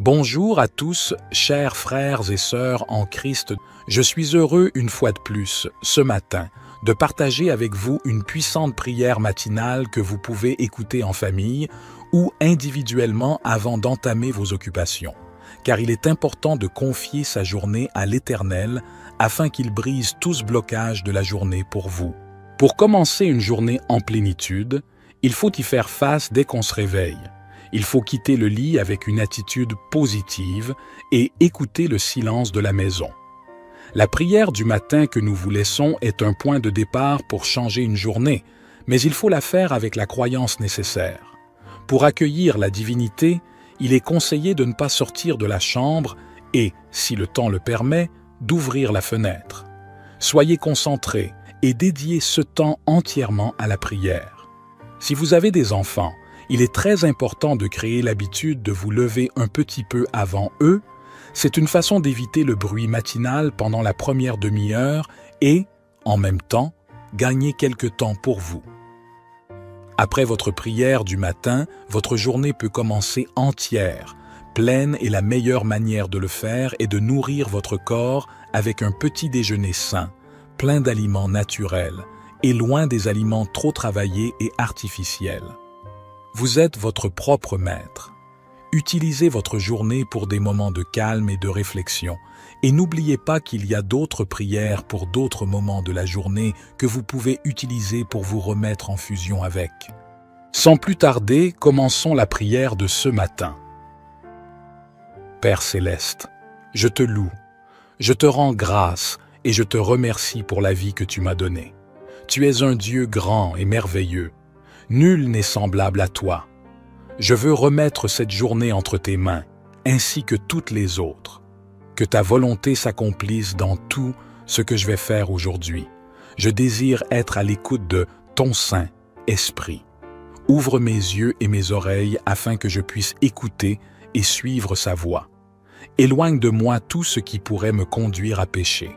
Bonjour à tous, chers frères et sœurs en Christ. Je suis heureux une fois de plus, ce matin, de partager avec vous une puissante prière matinale que vous pouvez écouter en famille ou individuellement avant d'entamer vos occupations. Car il est important de confier sa journée à l'Éternel afin qu'il brise tout ce blocage de la journée pour vous. Pour commencer une journée en plénitude, il faut y faire face dès qu'on se réveille. Il faut quitter le lit avec une attitude positive et écouter le silence de la maison. La prière du matin que nous vous laissons est un point de départ pour changer une journée, mais il faut la faire avec la croyance nécessaire. Pour accueillir la divinité, il est conseillé de ne pas sortir de la chambre et, si le temps le permet, d'ouvrir la fenêtre. Soyez concentrés et dédiez ce temps entièrement à la prière. Si vous avez des enfants, il est très important de créer l'habitude de vous lever un petit peu avant eux. C'est une façon d'éviter le bruit matinal pendant la première demi-heure et, en même temps, gagner quelque temps pour vous. Après votre prière du matin, votre journée peut commencer entière, pleine et la meilleure manière de le faire est de nourrir votre corps avec un petit déjeuner sain, plein d'aliments naturels et loin des aliments trop travaillés et artificiels. Vous êtes votre propre maître. Utilisez votre journée pour des moments de calme et de réflexion, et n'oubliez pas qu'il y a d'autres prières pour d'autres moments de la journée que vous pouvez utiliser pour vous remettre en fusion avec. Sans plus tarder, commençons la prière de ce matin. Père céleste, je te loue, je te rends grâce et je te remercie pour la vie que tu m'as donnée. Tu es un Dieu grand et merveilleux, Nul n'est semblable à toi. Je veux remettre cette journée entre tes mains, ainsi que toutes les autres. Que ta volonté s'accomplisse dans tout ce que je vais faire aujourd'hui. Je désire être à l'écoute de ton Saint Esprit. Ouvre mes yeux et mes oreilles afin que je puisse écouter et suivre sa voix. Éloigne de moi tout ce qui pourrait me conduire à pécher.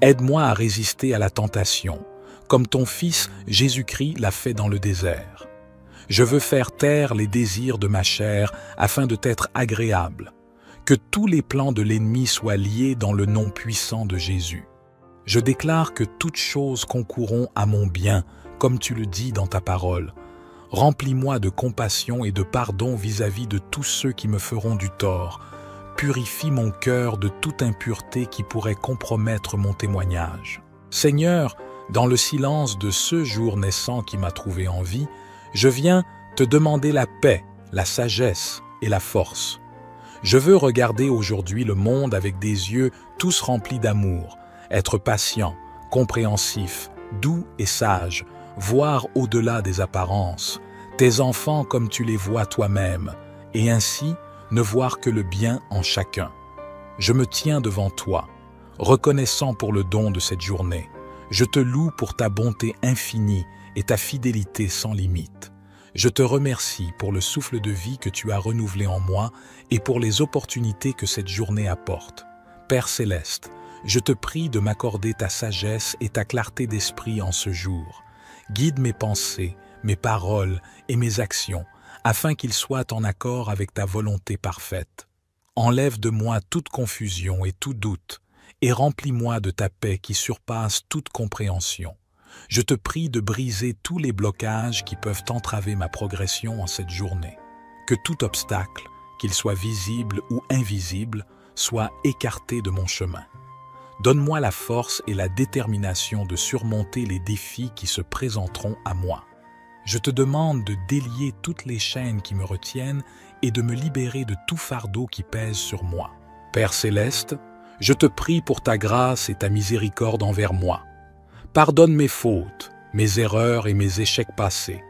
Aide-moi à résister à la tentation comme ton Fils Jésus-Christ l'a fait dans le désert. Je veux faire taire les désirs de ma chair afin de t'être agréable. Que tous les plans de l'ennemi soient liés dans le nom puissant de Jésus. Je déclare que toutes choses concourront à mon bien, comme tu le dis dans ta parole. Remplis-moi de compassion et de pardon vis-à-vis -vis de tous ceux qui me feront du tort. Purifie mon cœur de toute impureté qui pourrait compromettre mon témoignage. Seigneur, dans le silence de ce jour naissant qui m'a trouvé en vie, je viens te demander la paix, la sagesse et la force. Je veux regarder aujourd'hui le monde avec des yeux tous remplis d'amour, être patient, compréhensif, doux et sage, voir au-delà des apparences, tes enfants comme tu les vois toi-même, et ainsi ne voir que le bien en chacun. Je me tiens devant toi, reconnaissant pour le don de cette journée. Je te loue pour ta bonté infinie et ta fidélité sans limite. Je te remercie pour le souffle de vie que tu as renouvelé en moi et pour les opportunités que cette journée apporte. Père céleste, je te prie de m'accorder ta sagesse et ta clarté d'esprit en ce jour. Guide mes pensées, mes paroles et mes actions, afin qu'ils soient en accord avec ta volonté parfaite. Enlève de moi toute confusion et tout doute, et remplis-moi de ta paix qui surpasse toute compréhension. Je te prie de briser tous les blocages qui peuvent entraver ma progression en cette journée. Que tout obstacle, qu'il soit visible ou invisible, soit écarté de mon chemin. Donne-moi la force et la détermination de surmonter les défis qui se présenteront à moi. Je te demande de délier toutes les chaînes qui me retiennent et de me libérer de tout fardeau qui pèse sur moi. Père céleste, je te prie pour ta grâce et ta miséricorde envers moi. Pardonne mes fautes, mes erreurs et mes échecs passés.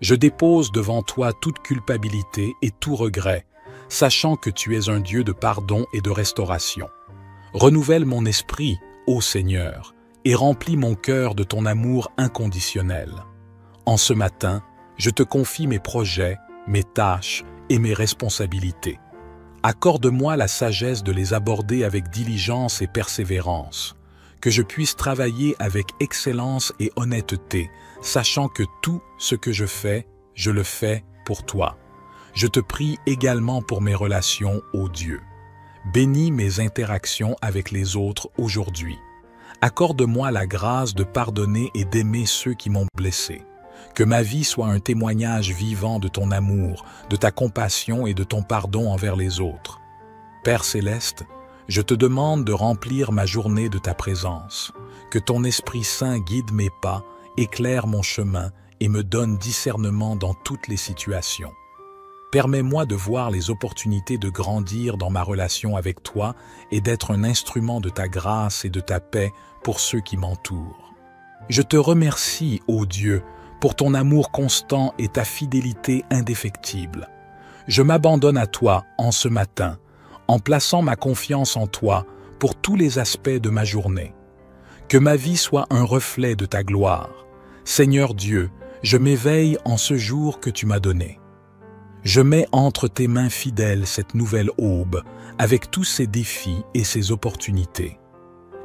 Je dépose devant toi toute culpabilité et tout regret, sachant que tu es un Dieu de pardon et de restauration. Renouvelle mon esprit, ô Seigneur, et remplis mon cœur de ton amour inconditionnel. En ce matin, je te confie mes projets, mes tâches et mes responsabilités. Accorde-moi la sagesse de les aborder avec diligence et persévérance, que je puisse travailler avec excellence et honnêteté, sachant que tout ce que je fais, je le fais pour toi. Je te prie également pour mes relations, ô Dieu. Bénis mes interactions avec les autres aujourd'hui. Accorde-moi la grâce de pardonner et d'aimer ceux qui m'ont blessé. Que ma vie soit un témoignage vivant de ton amour, de ta compassion et de ton pardon envers les autres. Père céleste, je te demande de remplir ma journée de ta présence. Que ton Esprit Saint guide mes pas, éclaire mon chemin et me donne discernement dans toutes les situations. Permets-moi de voir les opportunités de grandir dans ma relation avec toi et d'être un instrument de ta grâce et de ta paix pour ceux qui m'entourent. Je te remercie, ô Dieu, pour ton amour constant et ta fidélité indéfectible. Je m'abandonne à toi en ce matin, en plaçant ma confiance en toi pour tous les aspects de ma journée. Que ma vie soit un reflet de ta gloire. Seigneur Dieu, je m'éveille en ce jour que tu m'as donné. Je mets entre tes mains fidèles cette nouvelle aube, avec tous ses défis et ses opportunités.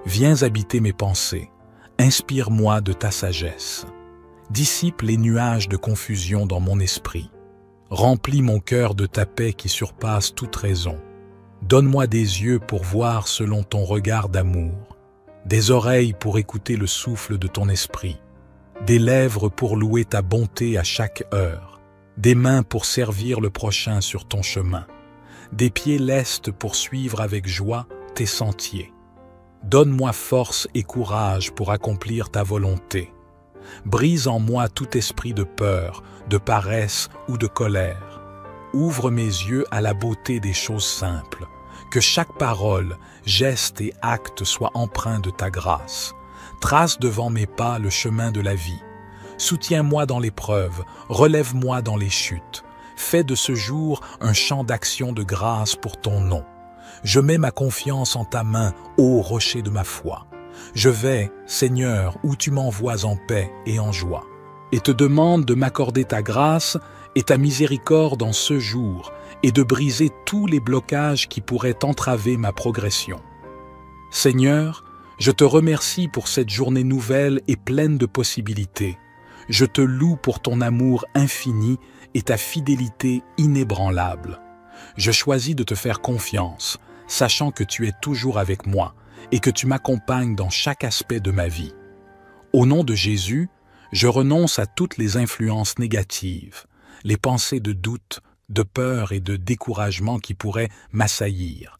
Viens habiter mes pensées, inspire-moi de ta sagesse. Dissipe les nuages de confusion dans mon esprit. Remplis mon cœur de ta paix qui surpasse toute raison. Donne-moi des yeux pour voir selon ton regard d'amour, des oreilles pour écouter le souffle de ton esprit, des lèvres pour louer ta bonté à chaque heure des mains pour servir le prochain sur ton chemin, des pieds lestes pour suivre avec joie tes sentiers. Donne-moi force et courage pour accomplir ta volonté. Brise en moi tout esprit de peur, de paresse ou de colère. Ouvre mes yeux à la beauté des choses simples. Que chaque parole, geste et acte soient empreints de ta grâce. Trace devant mes pas le chemin de la vie Soutiens-moi dans l'épreuve, relève-moi dans les chutes. Fais de ce jour un champ d'action de grâce pour ton nom. Je mets ma confiance en ta main, ô rocher de ma foi. Je vais, Seigneur, où tu m'envoies en paix et en joie, et te demande de m'accorder ta grâce et ta miséricorde en ce jour, et de briser tous les blocages qui pourraient entraver ma progression. Seigneur, je te remercie pour cette journée nouvelle et pleine de possibilités. Je te loue pour ton amour infini et ta fidélité inébranlable. Je choisis de te faire confiance, sachant que tu es toujours avec moi et que tu m'accompagnes dans chaque aspect de ma vie. Au nom de Jésus, je renonce à toutes les influences négatives, les pensées de doute, de peur et de découragement qui pourraient m'assaillir.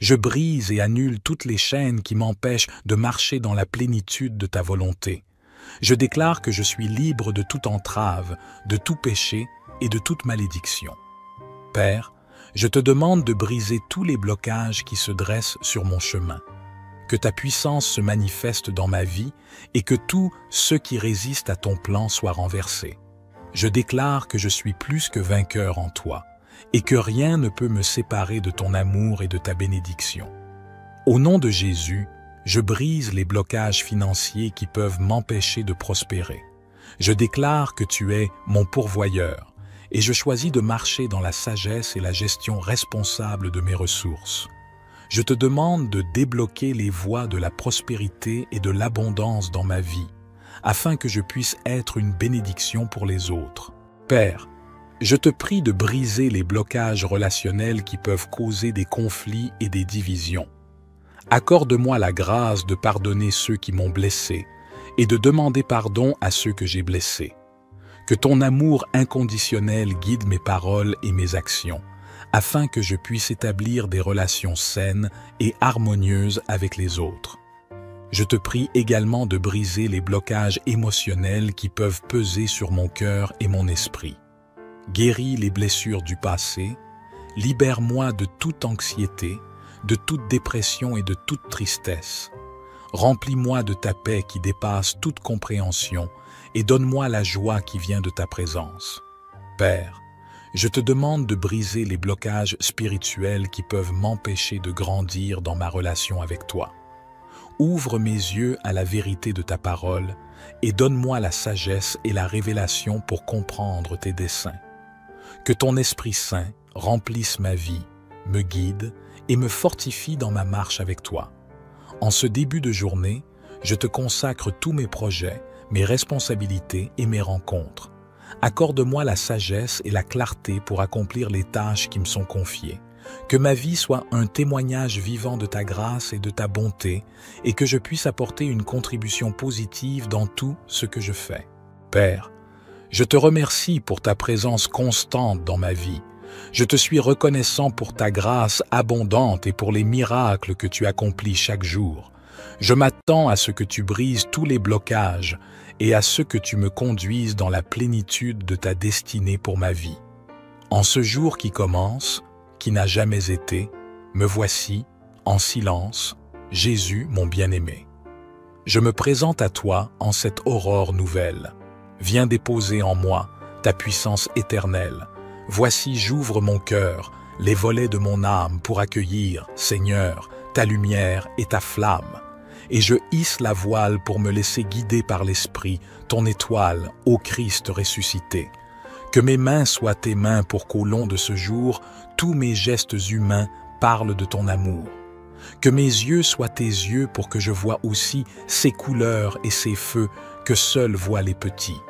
Je brise et annule toutes les chaînes qui m'empêchent de marcher dans la plénitude de ta volonté. Je déclare que je suis libre de toute entrave, de tout péché et de toute malédiction. Père, je te demande de briser tous les blocages qui se dressent sur mon chemin. Que ta puissance se manifeste dans ma vie et que tous ceux qui résistent à ton plan soient renversés. Je déclare que je suis plus que vainqueur en toi et que rien ne peut me séparer de ton amour et de ta bénédiction. Au nom de Jésus, je brise les blocages financiers qui peuvent m'empêcher de prospérer. Je déclare que tu es mon pourvoyeur et je choisis de marcher dans la sagesse et la gestion responsable de mes ressources. Je te demande de débloquer les voies de la prospérité et de l'abondance dans ma vie, afin que je puisse être une bénédiction pour les autres. Père, je te prie de briser les blocages relationnels qui peuvent causer des conflits et des divisions. Accorde-moi la grâce de pardonner ceux qui m'ont blessé et de demander pardon à ceux que j'ai blessés. Que ton amour inconditionnel guide mes paroles et mes actions, afin que je puisse établir des relations saines et harmonieuses avec les autres. Je te prie également de briser les blocages émotionnels qui peuvent peser sur mon cœur et mon esprit. Guéris les blessures du passé, libère-moi de toute anxiété, de toute dépression et de toute tristesse. Remplis-moi de ta paix qui dépasse toute compréhension et donne-moi la joie qui vient de ta présence. Père, je te demande de briser les blocages spirituels qui peuvent m'empêcher de grandir dans ma relation avec toi. Ouvre mes yeux à la vérité de ta parole et donne-moi la sagesse et la révélation pour comprendre tes desseins. Que ton Esprit Saint remplisse ma vie, me guide et me fortifie dans ma marche avec toi. En ce début de journée, je te consacre tous mes projets, mes responsabilités et mes rencontres. Accorde-moi la sagesse et la clarté pour accomplir les tâches qui me sont confiées. Que ma vie soit un témoignage vivant de ta grâce et de ta bonté, et que je puisse apporter une contribution positive dans tout ce que je fais. Père, je te remercie pour ta présence constante dans ma vie. Je te suis reconnaissant pour ta grâce abondante et pour les miracles que tu accomplis chaque jour. Je m'attends à ce que tu brises tous les blocages et à ce que tu me conduises dans la plénitude de ta destinée pour ma vie. En ce jour qui commence, qui n'a jamais été, me voici, en silence, Jésus mon bien-aimé. Je me présente à toi en cette aurore nouvelle. Viens déposer en moi ta puissance éternelle. Voici j'ouvre mon cœur, les volets de mon âme pour accueillir, Seigneur, ta lumière et ta flamme. Et je hisse la voile pour me laisser guider par l'Esprit, ton étoile, ô Christ ressuscité. Que mes mains soient tes mains pour qu'au long de ce jour, tous mes gestes humains parlent de ton amour. Que mes yeux soient tes yeux pour que je vois aussi ces couleurs et ces feux que seuls voient les petits.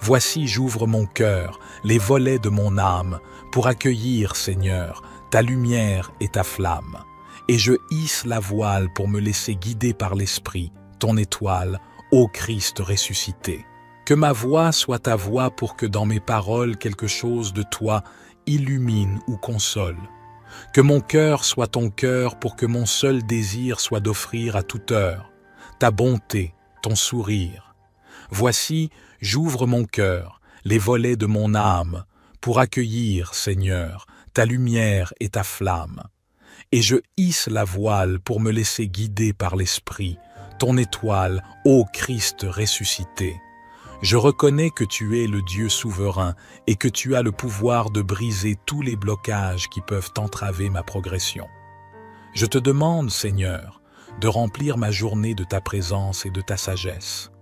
Voici j'ouvre mon cœur, les volets de mon âme, pour accueillir, Seigneur, ta lumière et ta flamme. Et je hisse la voile pour me laisser guider par l'Esprit, ton étoile, ô Christ ressuscité. Que ma voix soit ta voix pour que dans mes paroles quelque chose de toi illumine ou console. Que mon cœur soit ton cœur pour que mon seul désir soit d'offrir à toute heure ta bonté, ton sourire. Voici, j'ouvre mon cœur, les volets de mon âme, pour accueillir, Seigneur, ta lumière et ta flamme. Et je hisse la voile pour me laisser guider par l'Esprit, ton étoile, ô Christ ressuscité. Je reconnais que tu es le Dieu souverain et que tu as le pouvoir de briser tous les blocages qui peuvent entraver ma progression. Je te demande, Seigneur, de remplir ma journée de ta présence et de ta sagesse.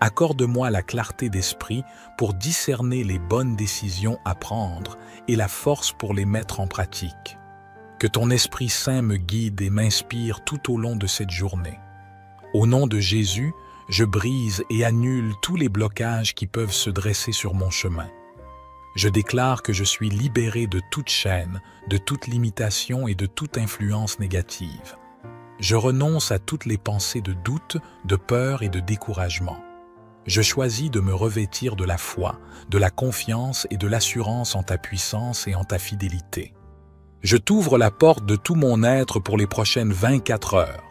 Accorde-moi la clarté d'esprit pour discerner les bonnes décisions à prendre et la force pour les mettre en pratique. Que ton Esprit Saint me guide et m'inspire tout au long de cette journée. Au nom de Jésus, je brise et annule tous les blocages qui peuvent se dresser sur mon chemin. Je déclare que je suis libéré de toute chaîne, de toute limitation et de toute influence négative. Je renonce à toutes les pensées de doute, de peur et de découragement. Je choisis de me revêtir de la foi, de la confiance et de l'assurance en ta puissance et en ta fidélité. Je t'ouvre la porte de tout mon être pour les prochaines 24 heures.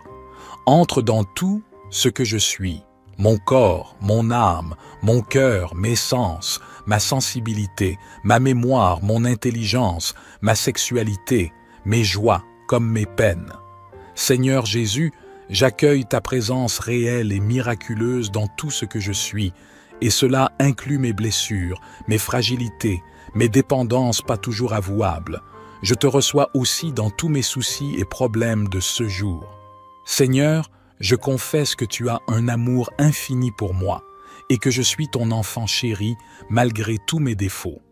Entre dans tout ce que je suis, mon corps, mon âme, mon cœur, mes sens, ma sensibilité, ma mémoire, mon intelligence, ma sexualité, mes joies comme mes peines. Seigneur Jésus, j'accueille ta présence réelle et miraculeuse dans tout ce que je suis, et cela inclut mes blessures, mes fragilités, mes dépendances pas toujours avouables. Je te reçois aussi dans tous mes soucis et problèmes de ce jour. Seigneur, je confesse que tu as un amour infini pour moi et que je suis ton enfant chéri malgré tous mes défauts.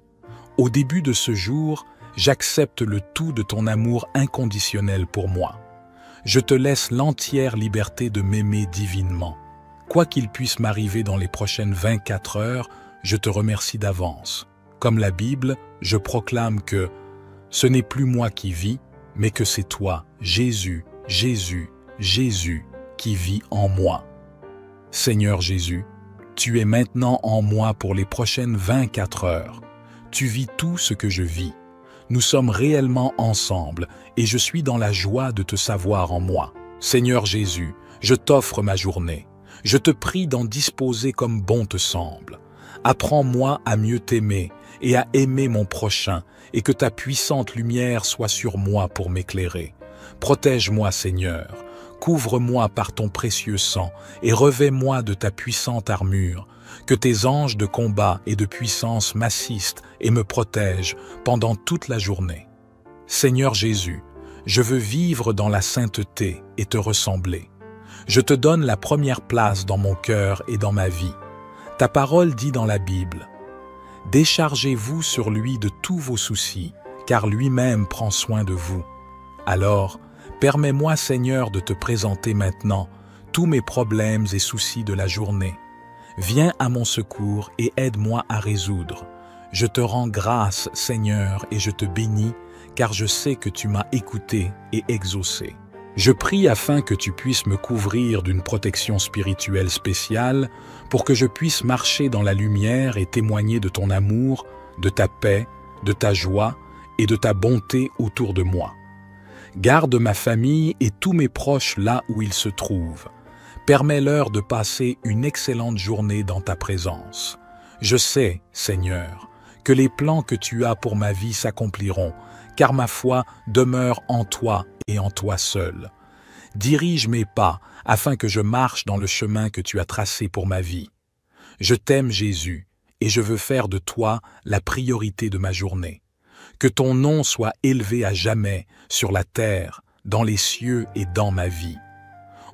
Au début de ce jour, j'accepte le tout de ton amour inconditionnel pour moi. Je te laisse l'entière liberté de m'aimer divinement. Quoi qu'il puisse m'arriver dans les prochaines 24 heures, je te remercie d'avance. Comme la Bible, je proclame que ce n'est plus moi qui vis, mais que c'est toi, Jésus, Jésus, Jésus, qui vit en moi. Seigneur Jésus, tu es maintenant en moi pour les prochaines 24 heures. Tu vis tout ce que je vis. Nous sommes réellement ensemble et je suis dans la joie de te savoir en moi. Seigneur Jésus, je t'offre ma journée. Je te prie d'en disposer comme bon te semble. Apprends-moi à mieux t'aimer et à aimer mon prochain, et que ta puissante lumière soit sur moi pour m'éclairer. Protège-moi, Seigneur, Couvre-moi par ton précieux sang et revêt-moi de ta puissante armure. Que tes anges de combat et de puissance m'assistent et me protègent pendant toute la journée. Seigneur Jésus, je veux vivre dans la sainteté et te ressembler. Je te donne la première place dans mon cœur et dans ma vie. Ta parole dit dans la Bible, Déchargez-vous sur lui de tous vos soucis, car lui-même prend soin de vous. Alors, Permets-moi, Seigneur, de te présenter maintenant tous mes problèmes et soucis de la journée. Viens à mon secours et aide-moi à résoudre. Je te rends grâce, Seigneur, et je te bénis, car je sais que tu m'as écouté et exaucé. Je prie afin que tu puisses me couvrir d'une protection spirituelle spéciale pour que je puisse marcher dans la lumière et témoigner de ton amour, de ta paix, de ta joie et de ta bonté autour de moi. Garde ma famille et tous mes proches là où ils se trouvent. Permets-leur de passer une excellente journée dans ta présence. Je sais, Seigneur, que les plans que tu as pour ma vie s'accompliront, car ma foi demeure en toi et en toi seul. Dirige mes pas afin que je marche dans le chemin que tu as tracé pour ma vie. Je t'aime Jésus, et je veux faire de toi la priorité de ma journée. Que ton nom soit élevé à jamais sur la terre, dans les cieux et dans ma vie.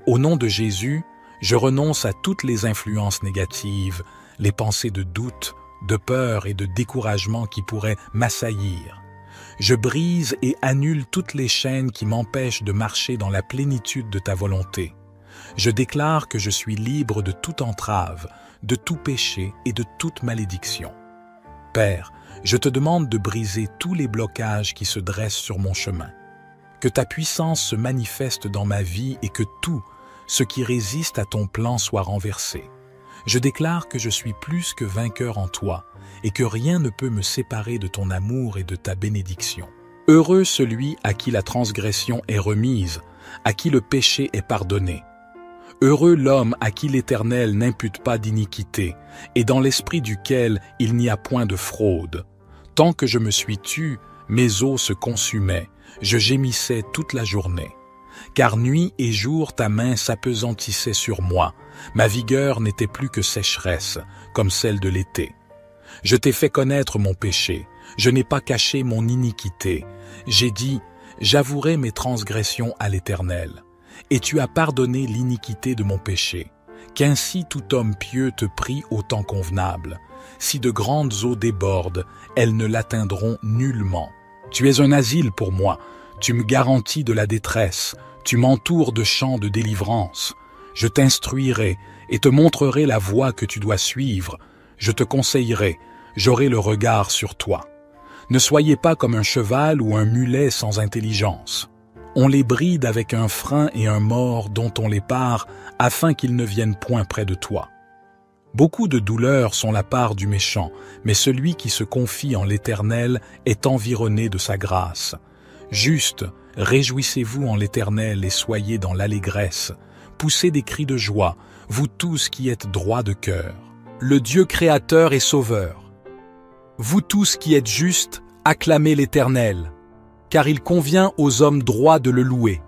Au nom de Jésus, je renonce à toutes les influences négatives, les pensées de doute, de peur et de découragement qui pourraient m'assaillir. Je brise et annule toutes les chaînes qui m'empêchent de marcher dans la plénitude de ta volonté. Je déclare que je suis libre de toute entrave, de tout péché et de toute malédiction. Père, je te demande de briser tous les blocages qui se dressent sur mon chemin. Que ta puissance se manifeste dans ma vie et que tout ce qui résiste à ton plan soit renversé. Je déclare que je suis plus que vainqueur en toi et que rien ne peut me séparer de ton amour et de ta bénédiction. Heureux celui à qui la transgression est remise, à qui le péché est pardonné. Heureux l'homme à qui l'Éternel n'impute pas d'iniquité, et dans l'esprit duquel il n'y a point de fraude. Tant que je me suis tu, mes os se consumaient, je gémissais toute la journée. Car nuit et jour ta main s'apesantissait sur moi, ma vigueur n'était plus que sécheresse, comme celle de l'été. Je t'ai fait connaître mon péché, je n'ai pas caché mon iniquité. J'ai dit, j'avouerai mes transgressions à l'Éternel. Et tu as pardonné l'iniquité de mon péché. Qu'ainsi tout homme pieux te prie au temps convenable. Si de grandes eaux débordent, elles ne l'atteindront nullement. Tu es un asile pour moi, tu me garantis de la détresse, tu m'entoures de chants de délivrance. Je t'instruirai et te montrerai la voie que tu dois suivre, je te conseillerai, j'aurai le regard sur toi. Ne soyez pas comme un cheval ou un mulet sans intelligence. On les bride avec un frein et un mort dont on les part afin qu'ils ne viennent point près de toi. Beaucoup de douleurs sont la part du méchant, mais celui qui se confie en l'Éternel est environné de sa grâce. Juste, réjouissez-vous en l'Éternel et soyez dans l'allégresse. Poussez des cris de joie, vous tous qui êtes droits de cœur le Dieu créateur et sauveur. Vous tous qui êtes justes, acclamez l'Éternel, car il convient aux hommes droits de le louer.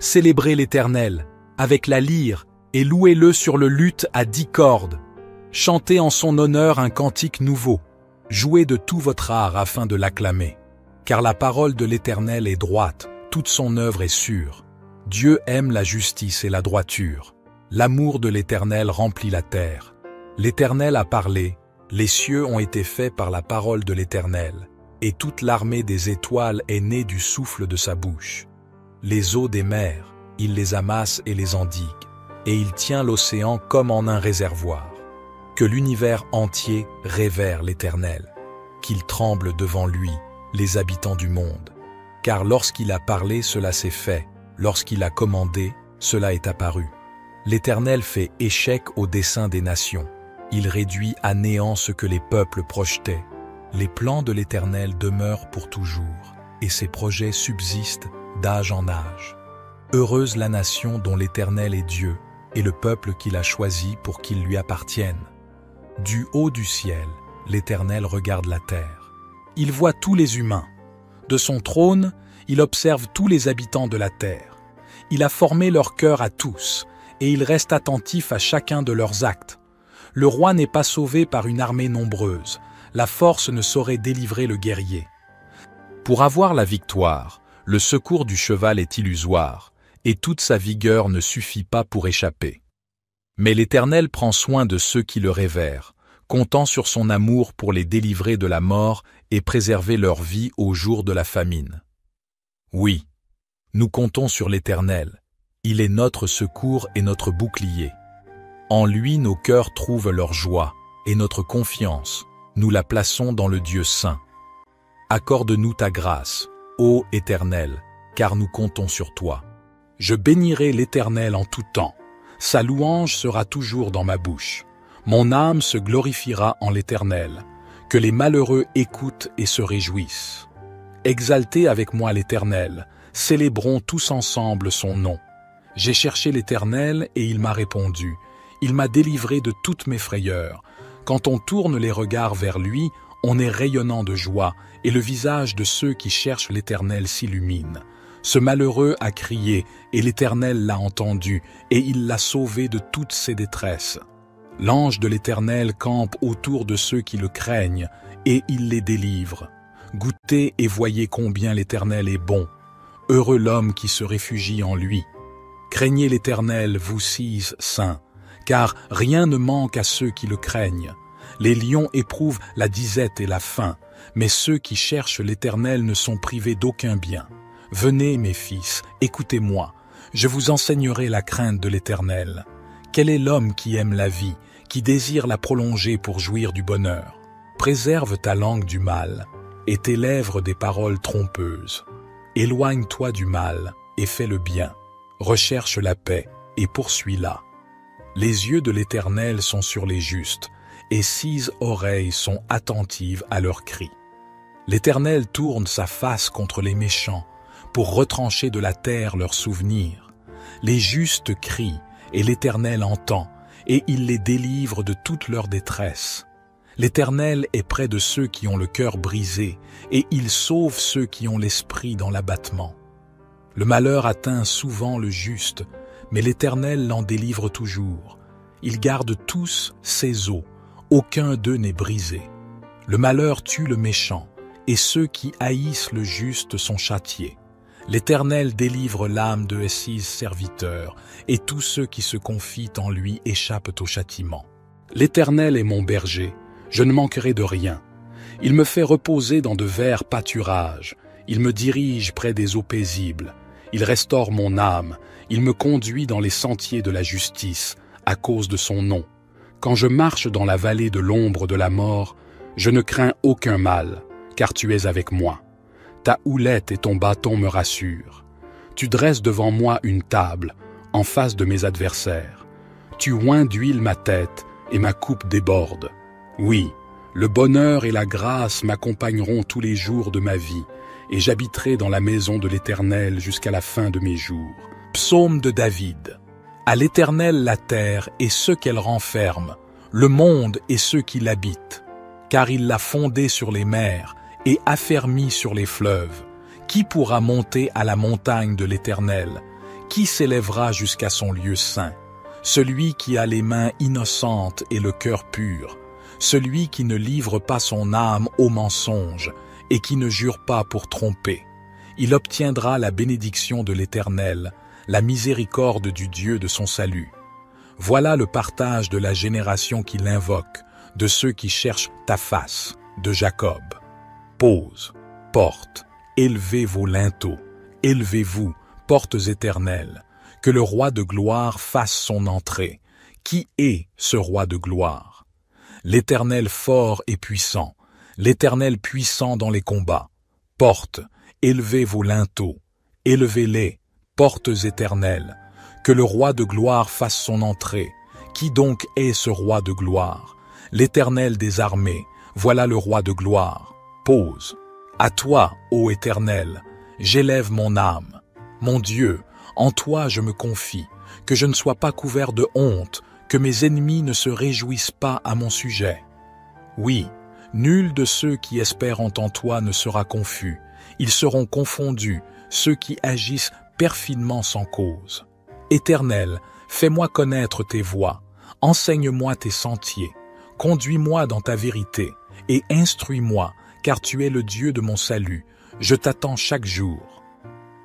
Célébrez l'Éternel avec la lyre et louez-le sur le luth à dix cordes. Chantez en son honneur un cantique nouveau. Jouez de tout votre art afin de l'acclamer. Car la parole de l'Éternel est droite, toute son œuvre est sûre. Dieu aime la justice et la droiture. L'amour de l'Éternel remplit la terre. L'Éternel a parlé, les cieux ont été faits par la parole de l'Éternel, et toute l'armée des étoiles est née du souffle de sa bouche. Les eaux des mers, il les amasse et les endigue, et il tient l'océan comme en un réservoir. Que l'univers entier révère l'Éternel, qu'il tremble devant lui, les habitants du monde. Car lorsqu'il a parlé, cela s'est fait, lorsqu'il a commandé, cela est apparu. L'Éternel fait échec au dessein des nations il réduit à néant ce que les peuples projetaient. Les plans de l'Éternel demeurent pour toujours, et ses projets subsistent d'âge en âge. Heureuse la nation dont l'Éternel est Dieu, et le peuple qu'il a choisi pour qu'il lui appartienne. Du haut du ciel, l'Éternel regarde la terre. Il voit tous les humains. De son trône, il observe tous les habitants de la terre. Il a formé leur cœur à tous, et il reste attentif à chacun de leurs actes le roi n'est pas sauvé par une armée nombreuse, la force ne saurait délivrer le guerrier. Pour avoir la victoire, le secours du cheval est illusoire, et toute sa vigueur ne suffit pas pour échapper. Mais l'Éternel prend soin de ceux qui le révèrent, comptant sur son amour pour les délivrer de la mort et préserver leur vie au jour de la famine. Oui, nous comptons sur l'Éternel, il est notre secours et notre bouclier. En lui nos cœurs trouvent leur joie, et notre confiance, nous la plaçons dans le Dieu saint. Accorde-nous ta grâce, ô Éternel, car nous comptons sur toi. Je bénirai l'Éternel en tout temps, sa louange sera toujours dans ma bouche. Mon âme se glorifiera en l'Éternel, que les malheureux écoutent et se réjouissent. Exaltez avec moi l'Éternel, célébrons tous ensemble son nom. J'ai cherché l'Éternel et il m'a répondu. Il m'a délivré de toutes mes frayeurs. Quand on tourne les regards vers lui, on est rayonnant de joie, et le visage de ceux qui cherchent l'Éternel s'illumine. Ce malheureux a crié, et l'Éternel l'a entendu, et il l'a sauvé de toutes ses détresses. L'ange de l'Éternel campe autour de ceux qui le craignent, et il les délivre. Goûtez et voyez combien l'Éternel est bon. Heureux l'homme qui se réfugie en lui. Craignez l'Éternel, vous six saints, car rien ne manque à ceux qui le craignent. Les lions éprouvent la disette et la faim, mais ceux qui cherchent l'Éternel ne sont privés d'aucun bien. Venez, mes fils, écoutez-moi, je vous enseignerai la crainte de l'Éternel. Quel est l'homme qui aime la vie, qui désire la prolonger pour jouir du bonheur? Préserve ta langue du mal, et tes lèvres des paroles trompeuses. Éloigne-toi du mal, et fais le bien. Recherche la paix, et poursuis-la. Les yeux de l'Éternel sont sur les justes, et six oreilles sont attentives à leurs cris. L'Éternel tourne sa face contre les méchants, pour retrancher de la terre leurs souvenirs. Les justes crient, et l'Éternel entend, et il les délivre de toute leur détresse. L'Éternel est près de ceux qui ont le cœur brisé, et il sauve ceux qui ont l'esprit dans l'abattement. Le malheur atteint souvent le juste, mais l'Éternel l'en délivre toujours. Il garde tous ses os, aucun d'eux n'est brisé. Le malheur tue le méchant, et ceux qui haïssent le juste sont châtiés. L'Éternel délivre l'âme de ses serviteurs, et tous ceux qui se confient en lui échappent au châtiment. L'Éternel est mon berger, je ne manquerai de rien. Il me fait reposer dans de verts pâturages, il me dirige près des eaux paisibles, il restaure mon âme, il me conduit dans les sentiers de la justice, à cause de son nom. Quand je marche dans la vallée de l'ombre de la mort, je ne crains aucun mal, car tu es avec moi. Ta houlette et ton bâton me rassurent. Tu dresses devant moi une table, en face de mes adversaires. Tu oins d'huile ma tête, et ma coupe déborde. Oui, le bonheur et la grâce m'accompagneront tous les jours de ma vie, et j'habiterai dans la maison de l'Éternel jusqu'à la fin de mes jours. Psaume de David. À l'Éternel la terre et ceux qu'elle renferme, le monde et ceux qui l'habitent, car il l'a fondée sur les mers, et affermi sur les fleuves. Qui pourra monter à la montagne de l'Éternel? Qui s'élèvera jusqu'à son lieu saint? Celui qui a les mains innocentes et le cœur pur, celui qui ne livre pas son âme au mensonge et qui ne jure pas pour tromper. Il obtiendra la bénédiction de l'Éternel, la miséricorde du Dieu de son salut. Voilà le partage de la génération qui l'invoque, de ceux qui cherchent ta face, de Jacob pose, porte, élevez vos linteaux, élevez-vous, portes éternelles, que le roi de gloire fasse son entrée. Qui est ce roi de gloire? L'Éternel fort et puissant, l'Éternel puissant dans les combats. Porte, élevez vos linteaux, élevez-les, portes éternelles, que le roi de gloire fasse son entrée. Qui donc est ce roi de gloire? L'Éternel des armées, voilà le roi de gloire pose. À toi, ô Éternel, j'élève mon âme. Mon Dieu, en toi je me confie, que je ne sois pas couvert de honte, que mes ennemis ne se réjouissent pas à mon sujet. Oui, nul de ceux qui espèrent en toi ne sera confus, ils seront confondus, ceux qui agissent perfidement sans cause. Éternel, fais-moi connaître tes voies, enseigne-moi tes sentiers, conduis-moi dans ta vérité, et instruis-moi, car tu es le Dieu de mon salut, je t'attends chaque jour.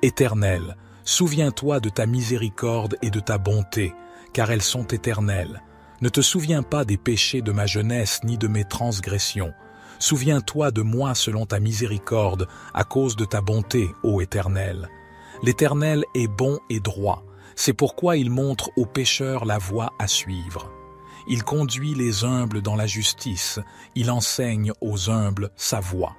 Éternel, souviens-toi de ta miséricorde et de ta bonté, car elles sont éternelles. Ne te souviens pas des péchés de ma jeunesse ni de mes transgressions. Souviens-toi de moi selon ta miséricorde, à cause de ta bonté, ô Éternel. L'Éternel est bon et droit, c'est pourquoi il montre aux pécheurs la voie à suivre. Il conduit les humbles dans la justice, il enseigne aux humbles sa voie.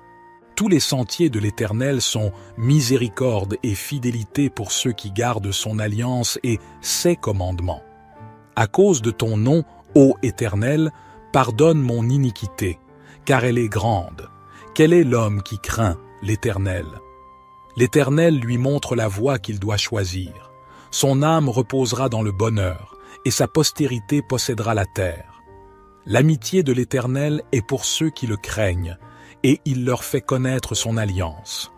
Tous les sentiers de l'Éternel sont miséricorde et fidélité pour ceux qui gardent son alliance et ses commandements. À cause de ton nom, ô Éternel, pardonne mon iniquité, car elle est grande. Quel est l'homme qui craint l'Éternel? L'Éternel lui montre la voie qu'il doit choisir. Son âme reposera dans le bonheur, et sa postérité possédera la terre. L'amitié de l'Éternel est pour ceux qui le craignent, et il leur fait connaître son alliance.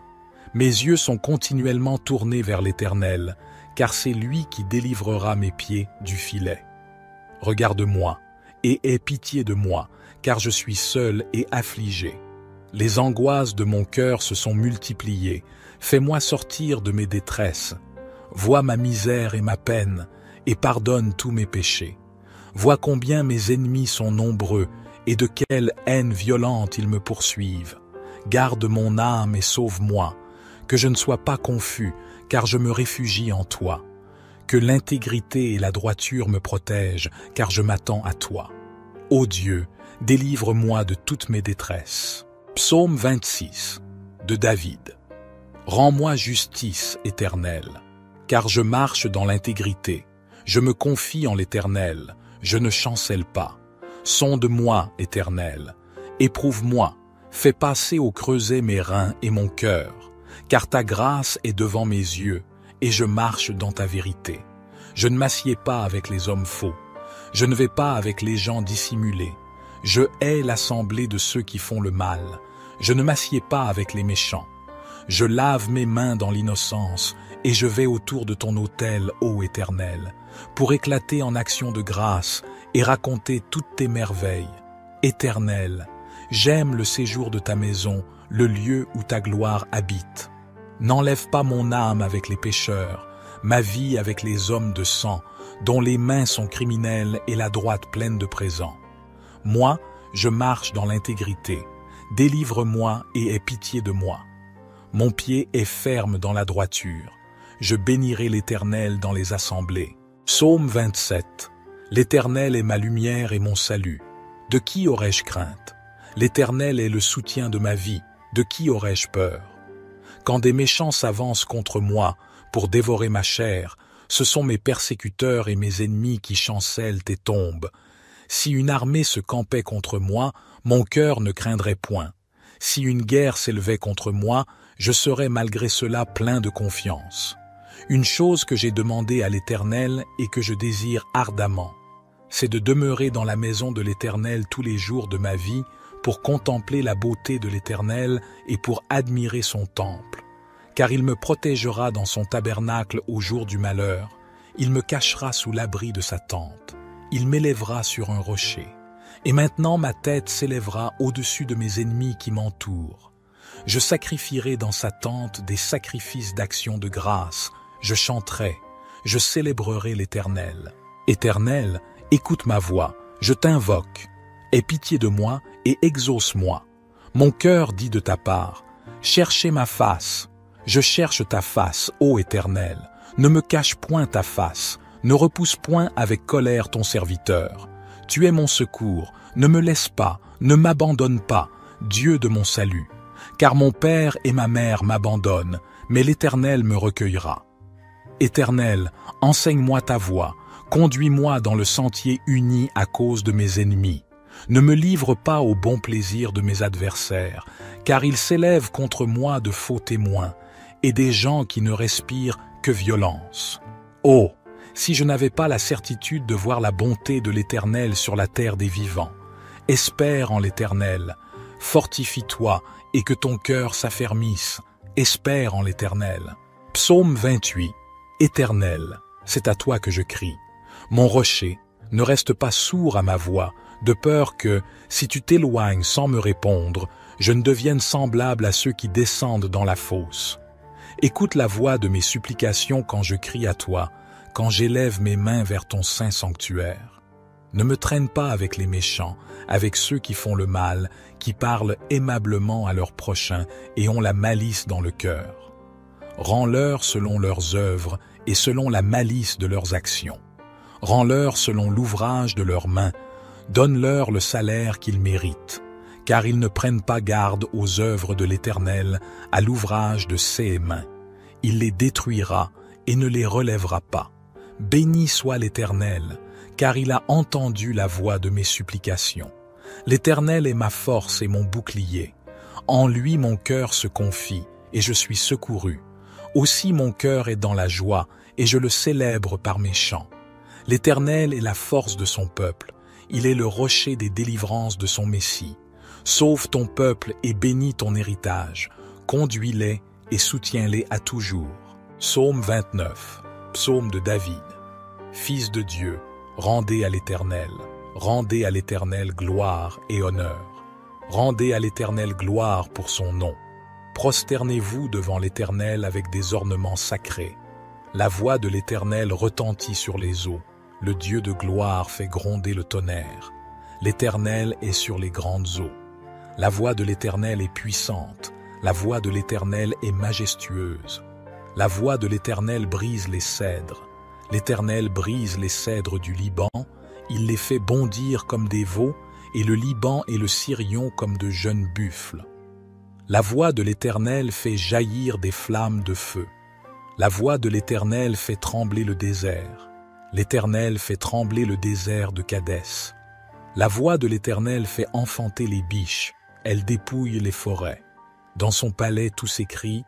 Mes yeux sont continuellement tournés vers l'Éternel, car c'est lui qui délivrera mes pieds du filet. Regarde-moi, et aie pitié de moi, car je suis seul et affligé. Les angoisses de mon cœur se sont multipliées, fais-moi sortir de mes détresses. Vois ma misère et ma peine, et pardonne tous mes péchés. Vois combien mes ennemis sont nombreux, et de quelle haine violente ils me poursuivent. Garde mon âme et sauve-moi, que je ne sois pas confus, car je me réfugie en toi. Que l'intégrité et la droiture me protègent, car je m'attends à toi. Ô Dieu, délivre-moi de toutes mes détresses. Psaume 26 de David. Rends-moi justice, Éternel, car je marche dans l'intégrité. Je me confie en l'Éternel, je ne chancelle pas. Sonde-moi, Éternel, éprouve-moi, fais passer au creuset mes reins et mon cœur, car ta grâce est devant mes yeux, et je marche dans ta vérité. Je ne m'assieds pas avec les hommes faux, je ne vais pas avec les gens dissimulés. Je hais l'assemblée de ceux qui font le mal, je ne m'assieds pas avec les méchants. Je lave mes mains dans l'innocence, et je vais autour de ton autel, ô Éternel, pour éclater en action de grâce et raconter toutes tes merveilles. Éternel, j'aime le séjour de ta maison, le lieu où ta gloire habite. N'enlève pas mon âme avec les pécheurs, ma vie avec les hommes de sang, dont les mains sont criminelles et la droite pleine de présents. Moi, je marche dans l'intégrité. Délivre-moi et aie pitié de moi. Mon pied est ferme dans la droiture. Je bénirai l'Éternel dans les assemblées. Psaume 27 L'Éternel est ma lumière et mon salut. De qui aurais-je crainte? L'Éternel est le soutien de ma vie. De qui aurais-je peur? Quand des méchants s'avancent contre moi pour dévorer ma chair, ce sont mes persécuteurs et mes ennemis qui chancellent et tombent. Si une armée se campait contre moi, mon cœur ne craindrait point. Si une guerre s'élevait contre moi, je serais malgré cela plein de confiance. Une chose que j'ai demandée à l'Éternel et que je désire ardemment, c'est de demeurer dans la maison de l'Éternel tous les jours de ma vie pour contempler la beauté de l'Éternel et pour admirer son temple. Car il me protégera dans son tabernacle au jour du malheur, il me cachera sous l'abri de sa tente, il m'élèvera sur un rocher. Et maintenant ma tête s'élèvera au-dessus de mes ennemis qui m'entourent. Je sacrifierai dans sa tente des sacrifices d'action de grâce, je chanterai, je célébrerai l'Éternel. Éternel, Écoute ma voix, je t'invoque. Aie pitié de moi et exauce-moi. Mon cœur dit de ta part, cherchez ma face. Je cherche ta face, ô Éternel. Ne me cache point ta face, ne repousse point avec colère ton serviteur. Tu es mon secours, ne me laisse pas, ne m'abandonne pas, Dieu de mon salut. Car mon père et ma mère m'abandonnent, mais l'Éternel me recueillera. Éternel, enseigne-moi ta voie, Conduis-moi dans le sentier uni à cause de mes ennemis. Ne me livre pas au bon plaisir de mes adversaires, car ils s'élèvent contre moi de faux témoins, et des gens qui ne respirent que violence. Oh, si je n'avais pas la certitude de voir la bonté de l'Éternel sur la terre des vivants. Espère en l'Éternel, fortifie-toi et que ton cœur s'affermisse. Espère en l'Éternel. Psaume 28. Éternel, c'est à toi que je crie. Mon rocher, ne reste pas sourd à ma voix, de peur que, si tu t'éloignes sans me répondre, je ne devienne semblable à ceux qui descendent dans la fosse. Écoute la voix de mes supplications quand je crie à toi, quand j'élève mes mains vers ton saint sanctuaire. Ne me traîne pas avec les méchants, avec ceux qui font le mal, qui parlent aimablement à leurs prochains et ont la malice dans le cœur. Rends-leur selon leurs œuvres et selon la malice de leurs actions. Rends-leur selon l'ouvrage de leurs mains, Donne-leur le salaire qu'ils méritent, car ils ne prennent pas garde aux œuvres de l'Éternel, à l'ouvrage de ses mains. Il les détruira et ne les relèvera pas. Béni soit l'Éternel, car il a entendu la voix de mes supplications. L'Éternel est ma force et mon bouclier. En lui mon cœur se confie, et je suis secouru. Aussi mon cœur est dans la joie, et je le célèbre par mes chants. L'Éternel est la force de son peuple, il est le rocher des délivrances de son Messie. Sauve ton peuple et bénis ton héritage, conduis-les et soutiens-les à toujours. Psaume 29, psaume de David. Fils de Dieu, rendez à l'Éternel, rendez à l'Éternel gloire et honneur. Rendez à l'Éternel gloire pour son nom. Prosternez-vous devant l'Éternel avec des ornements sacrés. La voix de l'Éternel retentit sur les eaux. Le Dieu de gloire fait gronder le tonnerre. L'Éternel est sur les grandes eaux. La voix de l'Éternel est puissante. La voix de l'Éternel est majestueuse. La voix de l'Éternel brise les cèdres. L'Éternel brise les cèdres du Liban. Il les fait bondir comme des veaux, et le Liban et le Sirion comme de jeunes buffles. La voix de l'Éternel fait jaillir des flammes de feu. La voix de l'Éternel fait trembler le désert. L'Éternel fait trembler le désert de Cadès. La voix de l'Éternel fait enfanter les biches. Elle dépouille les forêts. Dans son palais tout s'écrie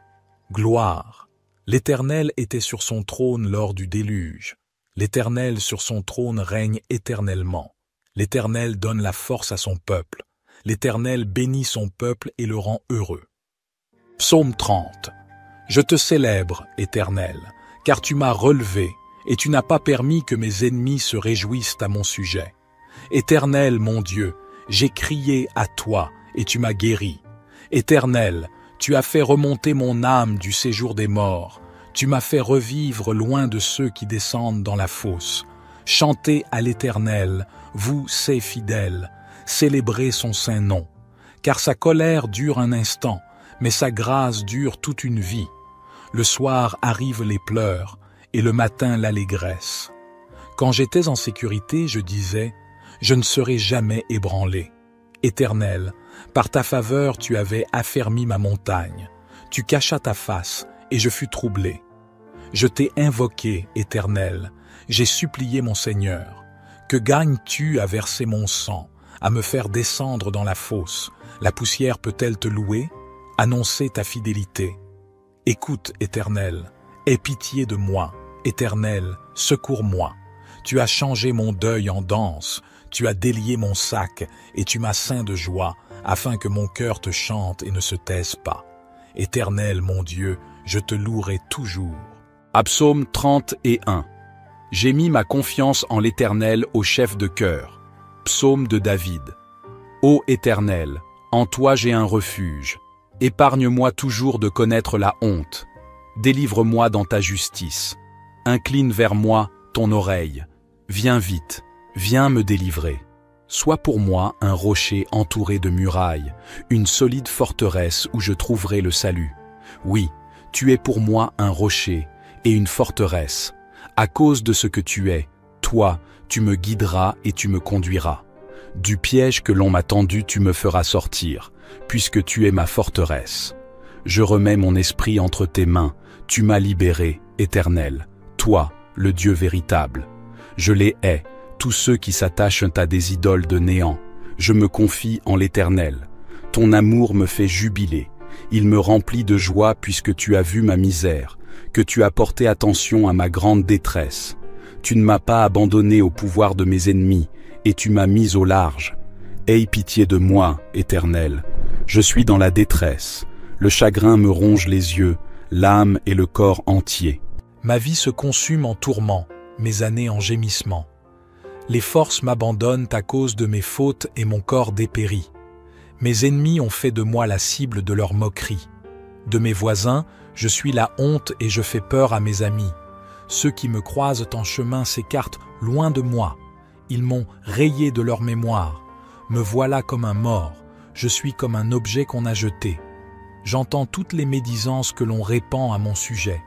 Gloire. L'Éternel était sur son trône lors du déluge. L'Éternel sur son trône règne éternellement. L'Éternel donne la force à son peuple. L'Éternel bénit son peuple et le rend heureux. Psaume 30 je te célèbre, Éternel, car tu m'as relevé, et tu n'as pas permis que mes ennemis se réjouissent à mon sujet. Éternel, mon Dieu, j'ai crié à toi, et tu m'as guéri. Éternel, tu as fait remonter mon âme du séjour des morts, tu m'as fait revivre loin de ceux qui descendent dans la fosse. Chantez à l'Éternel, vous, ses fidèles, célébrez son saint nom, car sa colère dure un instant, mais sa grâce dure toute une vie. Le soir arrivent les pleurs, et le matin l'allégresse. Quand j'étais en sécurité, je disais, je ne serai jamais ébranlé. Éternel, par ta faveur tu avais affermi ma montagne, tu cachas ta face, et je fus troublé. Je t'ai invoqué, Éternel, j'ai supplié mon Seigneur. Que gagnes-tu à verser mon sang, à me faire descendre dans la fosse? La poussière peut-elle te louer? Annoncer ta fidélité. Écoute, Éternel, aie pitié de moi, Éternel, secours-moi. Tu as changé mon deuil en danse, tu as délié mon sac, et tu m'as ceint de joie, afin que mon cœur te chante et ne se taise pas. Éternel, mon Dieu, je te louerai toujours. Psaume 30 et 1 J'ai mis ma confiance en l'Éternel au chef de cœur. Psaume de David. Ô Éternel, en toi j'ai un refuge. Épargne-moi toujours de connaître la honte. Délivre-moi dans ta justice. Incline vers moi ton oreille. Viens vite, viens me délivrer. Sois pour moi un rocher entouré de murailles, une solide forteresse où je trouverai le salut. Oui, tu es pour moi un rocher et une forteresse. À cause de ce que tu es, toi, tu me guideras et tu me conduiras. Du piège que l'on m'a tendu, tu me feras sortir puisque tu es ma forteresse. Je remets mon esprit entre tes mains, tu m'as libéré, éternel, toi, le Dieu véritable. Je les hais, tous ceux qui s'attachent à des idoles de néant. Je me confie en l'Éternel. Ton amour me fait jubiler. Il me remplit de joie puisque tu as vu ma misère, que tu as porté attention à ma grande détresse. Tu ne m'as pas abandonné au pouvoir de mes ennemis, et tu m'as mis au large. Aie pitié de moi, Éternel, je suis dans la détresse. Le chagrin me ronge les yeux, l'âme et le corps entier. Ma vie se consume en tourments, mes années en gémissements. Les forces m'abandonnent à cause de mes fautes et mon corps dépérit. Mes ennemis ont fait de moi la cible de leurs moqueries. De mes voisins, je suis la honte et je fais peur à mes amis. Ceux qui me croisent en chemin s'écartent loin de moi. Ils m'ont rayé de leur mémoire. Me voilà comme un mort je suis comme un objet qu'on a jeté. J'entends toutes les médisances que l'on répand à mon sujet.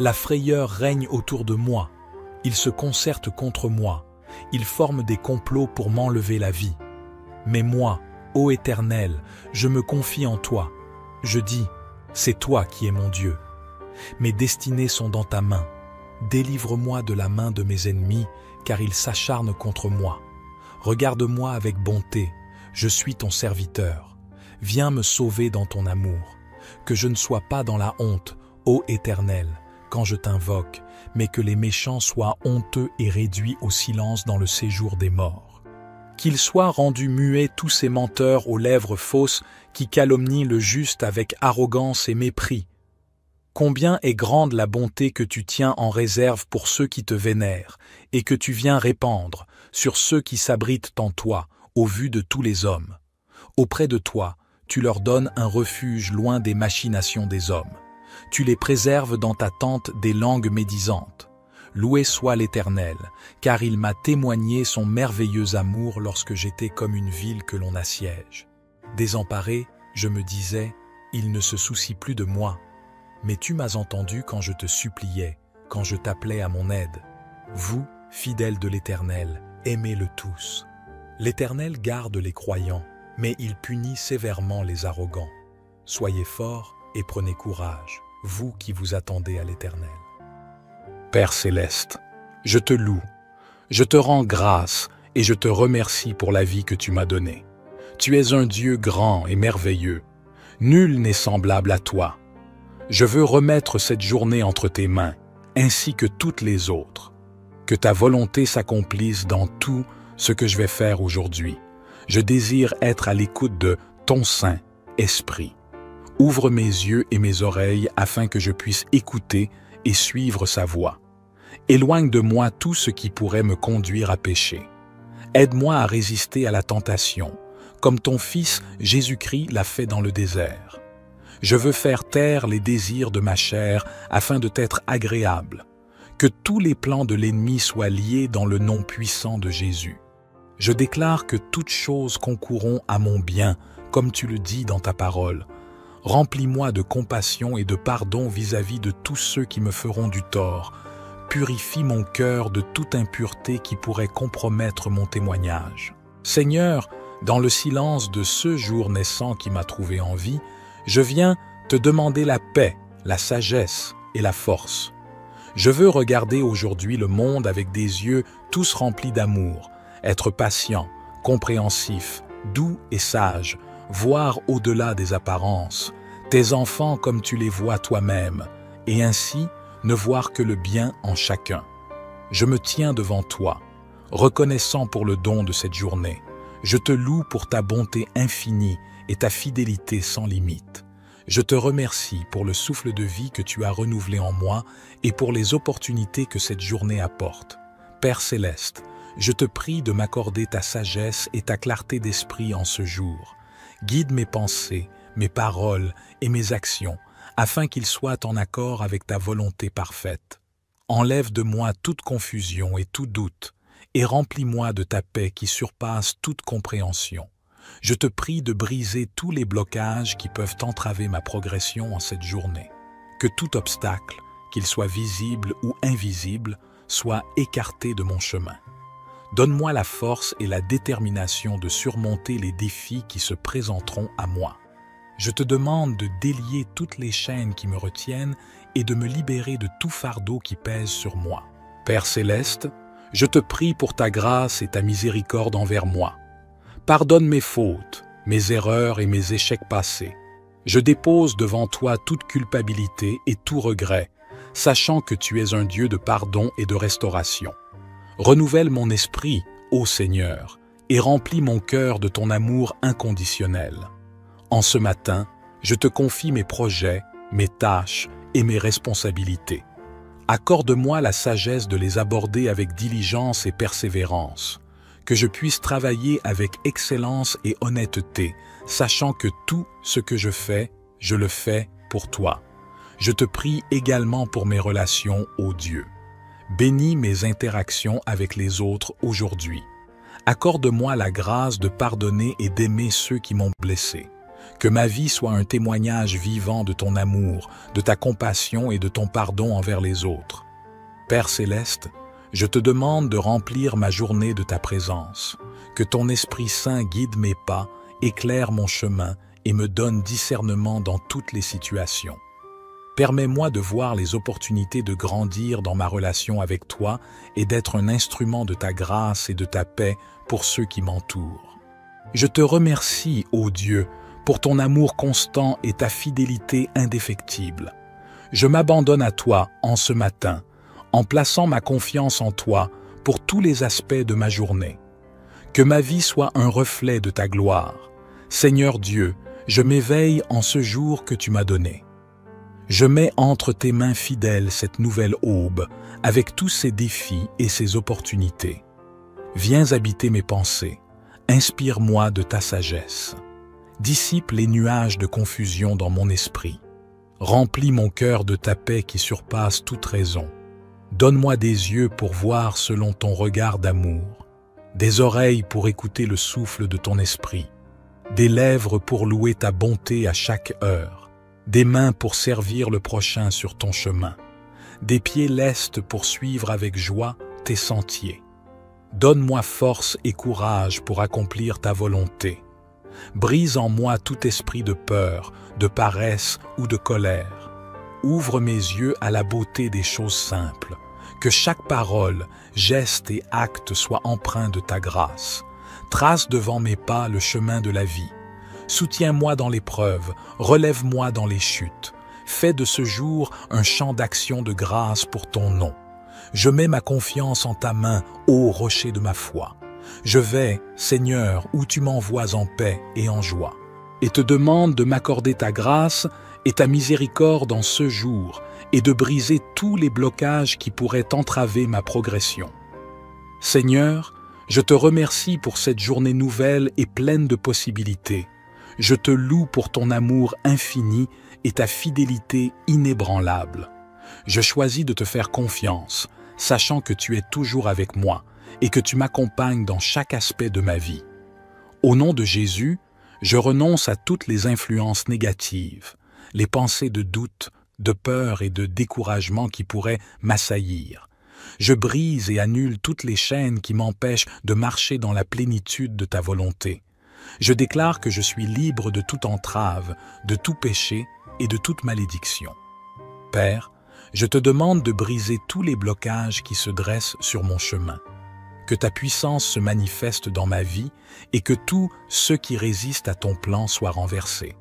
La frayeur règne autour de moi. Ils se concertent contre moi. Ils forment des complots pour m'enlever la vie. Mais moi, ô Éternel, je me confie en toi. Je dis, c'est toi qui es mon Dieu. Mes destinées sont dans ta main. Délivre-moi de la main de mes ennemis, car ils s'acharnent contre moi. Regarde-moi avec bonté, je suis ton serviteur. Viens me sauver dans ton amour. Que je ne sois pas dans la honte, ô Éternel, quand je t'invoque, mais que les méchants soient honteux et réduits au silence dans le séjour des morts. Qu'ils soient rendus muets tous ces menteurs aux lèvres fausses qui calomnient le juste avec arrogance et mépris. Combien est grande la bonté que tu tiens en réserve pour ceux qui te vénèrent, et que tu viens répandre sur ceux qui s'abritent en toi, au vu de tous les hommes. Auprès de toi, tu leur donnes un refuge loin des machinations des hommes. Tu les préserves dans ta tente des langues médisantes. Loué soit l'Éternel, car il m'a témoigné son merveilleux amour lorsque j'étais comme une ville que l'on assiège. Désemparé, je me disais, il ne se soucie plus de moi. Mais tu m'as entendu quand je te suppliais, quand je t'appelais à mon aide. Vous, fidèles de l'Éternel, aimez-le tous. L'Éternel garde les croyants, mais il punit sévèrement les arrogants. Soyez forts et prenez courage, vous qui vous attendez à l'Éternel. Père céleste, je te loue, je te rends grâce et je te remercie pour la vie que tu m'as donnée. Tu es un Dieu grand et merveilleux. Nul n'est semblable à toi. Je veux remettre cette journée entre tes mains, ainsi que toutes les autres. Que ta volonté s'accomplisse dans tout ce que je vais faire aujourd'hui. Je désire être à l'écoute de ton Saint Esprit. Ouvre mes yeux et mes oreilles afin que je puisse écouter et suivre sa voix. Éloigne de moi tout ce qui pourrait me conduire à pécher. Aide-moi à résister à la tentation, comme ton Fils Jésus-Christ l'a fait dans le désert. Je veux faire taire les désirs de ma chair afin de t'être agréable. Que tous les plans de l'ennemi soient liés dans le nom puissant de Jésus. Je déclare que toutes choses concourront à mon bien, comme tu le dis dans ta parole. Remplis-moi de compassion et de pardon vis-à-vis de tous ceux qui me feront du tort. Purifie mon cœur de toute impureté qui pourrait compromettre mon témoignage. Seigneur, dans le silence de ce jour naissant qui m'a trouvé en vie, je viens te demander la paix, la sagesse et la force. Je veux regarder aujourd'hui le monde avec des yeux tous remplis d'amour, être patient, compréhensif, doux et sage, voir au-delà des apparences, tes enfants comme tu les vois toi-même, et ainsi ne voir que le bien en chacun. Je me tiens devant toi, reconnaissant pour le don de cette journée. Je te loue pour ta bonté infinie et ta fidélité sans limite. Je te remercie pour le souffle de vie que tu as renouvelé en moi et pour les opportunités que cette journée apporte. Père céleste, je te prie de m'accorder ta sagesse et ta clarté d'esprit en ce jour. Guide mes pensées, mes paroles et mes actions, afin qu'ils soient en accord avec ta volonté parfaite. Enlève de moi toute confusion et tout doute, et remplis-moi de ta paix qui surpasse toute compréhension. Je te prie de briser tous les blocages qui peuvent entraver ma progression en cette journée. Que tout obstacle, qu'il soit visible ou invisible, soit écarté de mon chemin. Donne-moi la force et la détermination de surmonter les défis qui se présenteront à moi. Je te demande de délier toutes les chaînes qui me retiennent et de me libérer de tout fardeau qui pèse sur moi. Père céleste, je te prie pour ta grâce et ta miséricorde envers moi. Pardonne mes fautes, mes erreurs et mes échecs passés. Je dépose devant toi toute culpabilité et tout regret, sachant que tu es un Dieu de pardon et de restauration. Renouvelle mon esprit, ô Seigneur, et remplis mon cœur de ton amour inconditionnel. En ce matin, je te confie mes projets, mes tâches et mes responsabilités. Accorde-moi la sagesse de les aborder avec diligence et persévérance, que je puisse travailler avec excellence et honnêteté, sachant que tout ce que je fais, je le fais pour toi. Je te prie également pour mes relations, ô Dieu. Bénis mes interactions avec les autres aujourd'hui. Accorde-moi la grâce de pardonner et d'aimer ceux qui m'ont blessé. Que ma vie soit un témoignage vivant de ton amour, de ta compassion et de ton pardon envers les autres. Père céleste, Je te demande de remplir ma journée de ta présence, que ton Esprit Saint guide mes pas, éclaire mon chemin et me donne discernement dans toutes les situations. Permets-moi de voir les opportunités de grandir dans ma relation avec toi et d'être un instrument de ta grâce et de ta paix pour ceux qui m'entourent. Je te remercie, ô Dieu, pour ton amour constant et ta fidélité indéfectible. Je m'abandonne à toi en ce matin, en plaçant ma confiance en toi pour tous les aspects de ma journée. Que ma vie soit un reflet de ta gloire. Seigneur Dieu, je m'éveille en ce jour que tu m'as donné. Je mets entre tes mains fidèles cette nouvelle aube, avec tous ses défis et ses opportunités. Viens habiter mes pensées, inspire-moi de ta sagesse. Dissipe les nuages de confusion dans mon esprit. Remplis mon cœur de ta paix qui surpasse toute raison. Donne-moi des yeux pour voir selon ton regard d'amour, des oreilles pour écouter le souffle de ton esprit, des lèvres pour louer ta bonté à chaque heure des mains pour servir le prochain sur ton chemin, des pieds lestes pour suivre avec joie tes sentiers. Donne-moi force et courage pour accomplir ta volonté. Brise en moi tout esprit de peur, de paresse ou de colère. Ouvre mes yeux à la beauté des choses simples. Que chaque parole, geste et acte soit empreint de ta grâce. Trace devant mes pas le chemin de la vie Soutiens-moi dans l'épreuve, relève-moi dans les chutes. Fais de ce jour un champ d'action de grâce pour ton nom. Je mets ma confiance en ta main, ô rocher de ma foi. Je vais, Seigneur, où tu m'envoies en paix et en joie, et te demande de m'accorder ta grâce et ta miséricorde en ce jour, et de briser tous les blocages qui pourraient entraver ma progression. Seigneur, je te remercie pour cette journée nouvelle et pleine de possibilités. Je te loue pour ton amour infini et ta fidélité inébranlable. Je choisis de te faire confiance, sachant que tu es toujours avec moi et que tu m'accompagnes dans chaque aspect de ma vie. Au nom de Jésus, je renonce à toutes les influences négatives, les pensées de doute, de peur et de découragement qui pourraient m'assaillir. Je brise et annule toutes les chaînes qui m'empêchent de marcher dans la plénitude de ta volonté. Je déclare que je suis libre de toute entrave, de tout péché et de toute malédiction. Père, je te demande de briser tous les blocages qui se dressent sur mon chemin. Que ta puissance se manifeste dans ma vie et que tous ceux qui résistent à ton plan soient renversés.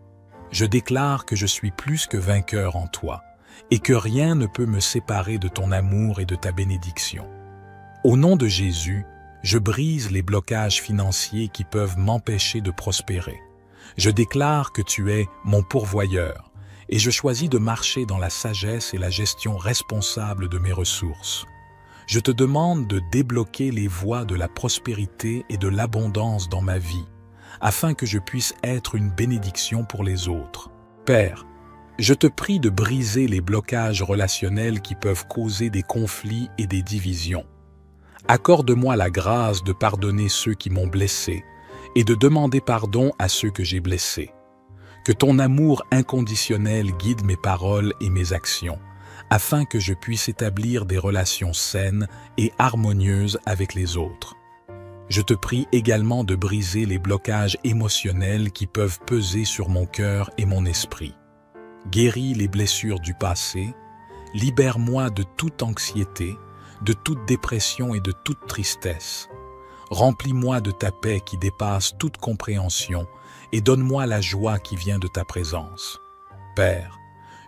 Je déclare que je suis plus que vainqueur en toi et que rien ne peut me séparer de ton amour et de ta bénédiction. Au nom de Jésus, je brise les blocages financiers qui peuvent m'empêcher de prospérer. Je déclare que tu es mon pourvoyeur et je choisis de marcher dans la sagesse et la gestion responsable de mes ressources. Je te demande de débloquer les voies de la prospérité et de l'abondance dans ma vie, afin que je puisse être une bénédiction pour les autres. Père, je te prie de briser les blocages relationnels qui peuvent causer des conflits et des divisions. Accorde-moi la grâce de pardonner ceux qui m'ont blessé et de demander pardon à ceux que j'ai blessés. Que ton amour inconditionnel guide mes paroles et mes actions, afin que je puisse établir des relations saines et harmonieuses avec les autres. Je te prie également de briser les blocages émotionnels qui peuvent peser sur mon cœur et mon esprit. Guéris les blessures du passé, libère-moi de toute anxiété, de toute dépression et de toute tristesse. Remplis-moi de ta paix qui dépasse toute compréhension et donne-moi la joie qui vient de ta présence. Père,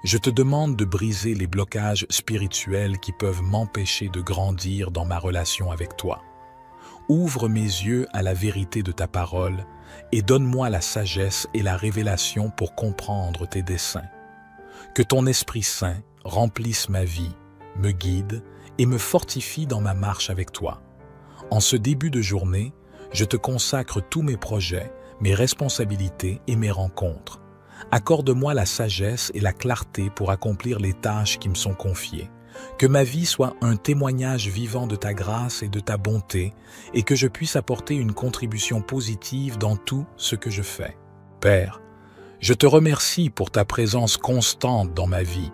je te demande de briser les blocages spirituels qui peuvent m'empêcher de grandir dans ma relation avec toi. Ouvre mes yeux à la vérité de ta parole et donne-moi la sagesse et la révélation pour comprendre tes desseins. Que ton Esprit Saint remplisse ma vie, me guide et me fortifie dans ma marche avec toi. En ce début de journée, je te consacre tous mes projets, mes responsabilités et mes rencontres. Accorde-moi la sagesse et la clarté pour accomplir les tâches qui me sont confiées. Que ma vie soit un témoignage vivant de ta grâce et de ta bonté, et que je puisse apporter une contribution positive dans tout ce que je fais. Père, je te remercie pour ta présence constante dans ma vie,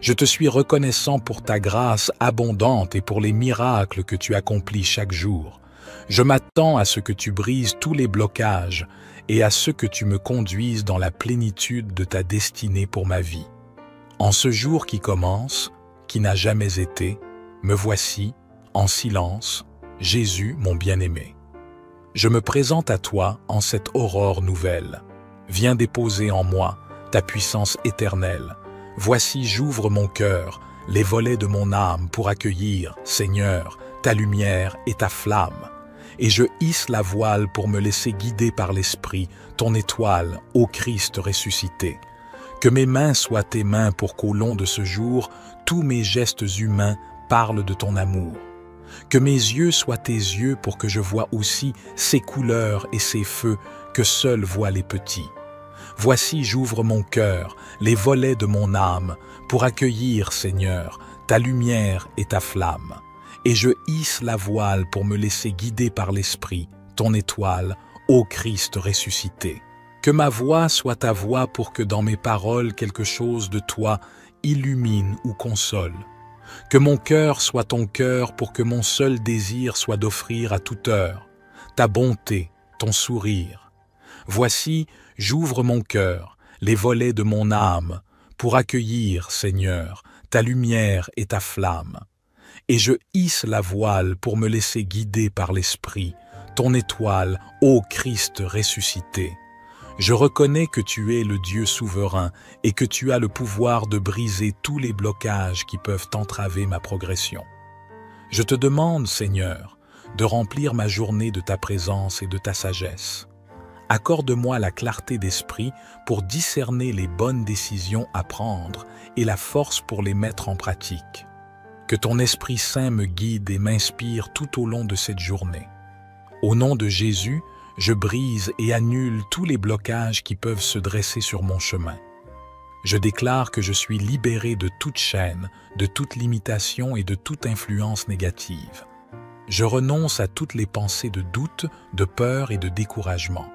Je te suis reconnaissant pour ta grâce abondante et pour les miracles que tu accomplis chaque jour. Je m'attends à ce que tu brises tous les blocages et à ce que tu me conduises dans la plénitude de ta destinée pour ma vie. En ce jour qui commence, qui n'a jamais été, me voici, en silence, Jésus mon bien-aimé. Je me présente à toi en cette aurore nouvelle. Viens déposer en moi ta puissance éternelle. Voici j'ouvre mon cœur, les volets de mon âme pour accueillir, Seigneur, ta lumière et ta flamme. Et je hisse la voile pour me laisser guider par l'Esprit, ton étoile, ô Christ ressuscité. Que mes mains soient tes mains pour qu'au long de ce jour, tous mes gestes humains parlent de ton amour. Que mes yeux soient tes yeux pour que je vois aussi ces couleurs et ces feux que seuls voient les petits. Voici j'ouvre mon cœur, les volets de mon âme, pour accueillir, Seigneur, ta lumière et ta flamme. Et je hisse la voile pour me laisser guider par l'Esprit, ton étoile, ô Christ ressuscité. Que ma voix soit ta voix pour que dans mes paroles quelque chose de toi illumine ou console. Que mon cœur soit ton cœur pour que mon seul désir soit d'offrir à toute heure ta bonté, ton sourire. Voici, j'ouvre mon cœur, les volets de mon âme, pour accueillir, Seigneur, ta lumière et ta flamme. Et je hisse la voile pour me laisser guider par l'Esprit, ton étoile, ô Christ ressuscité. Je reconnais que tu es le Dieu souverain et que tu as le pouvoir de briser tous les blocages qui peuvent entraver ma progression. Je te demande, Seigneur, de remplir ma journée de ta présence et de ta sagesse. Accorde-moi la clarté d'esprit pour discerner les bonnes décisions à prendre et la force pour les mettre en pratique. Que ton Esprit Saint me guide et m'inspire tout au long de cette journée. Au nom de Jésus, je brise et annule tous les blocages qui peuvent se dresser sur mon chemin. Je déclare que je suis libéré de toute chaîne, de toute limitation et de toute influence négative. Je renonce à toutes les pensées de doute, de peur et de découragement.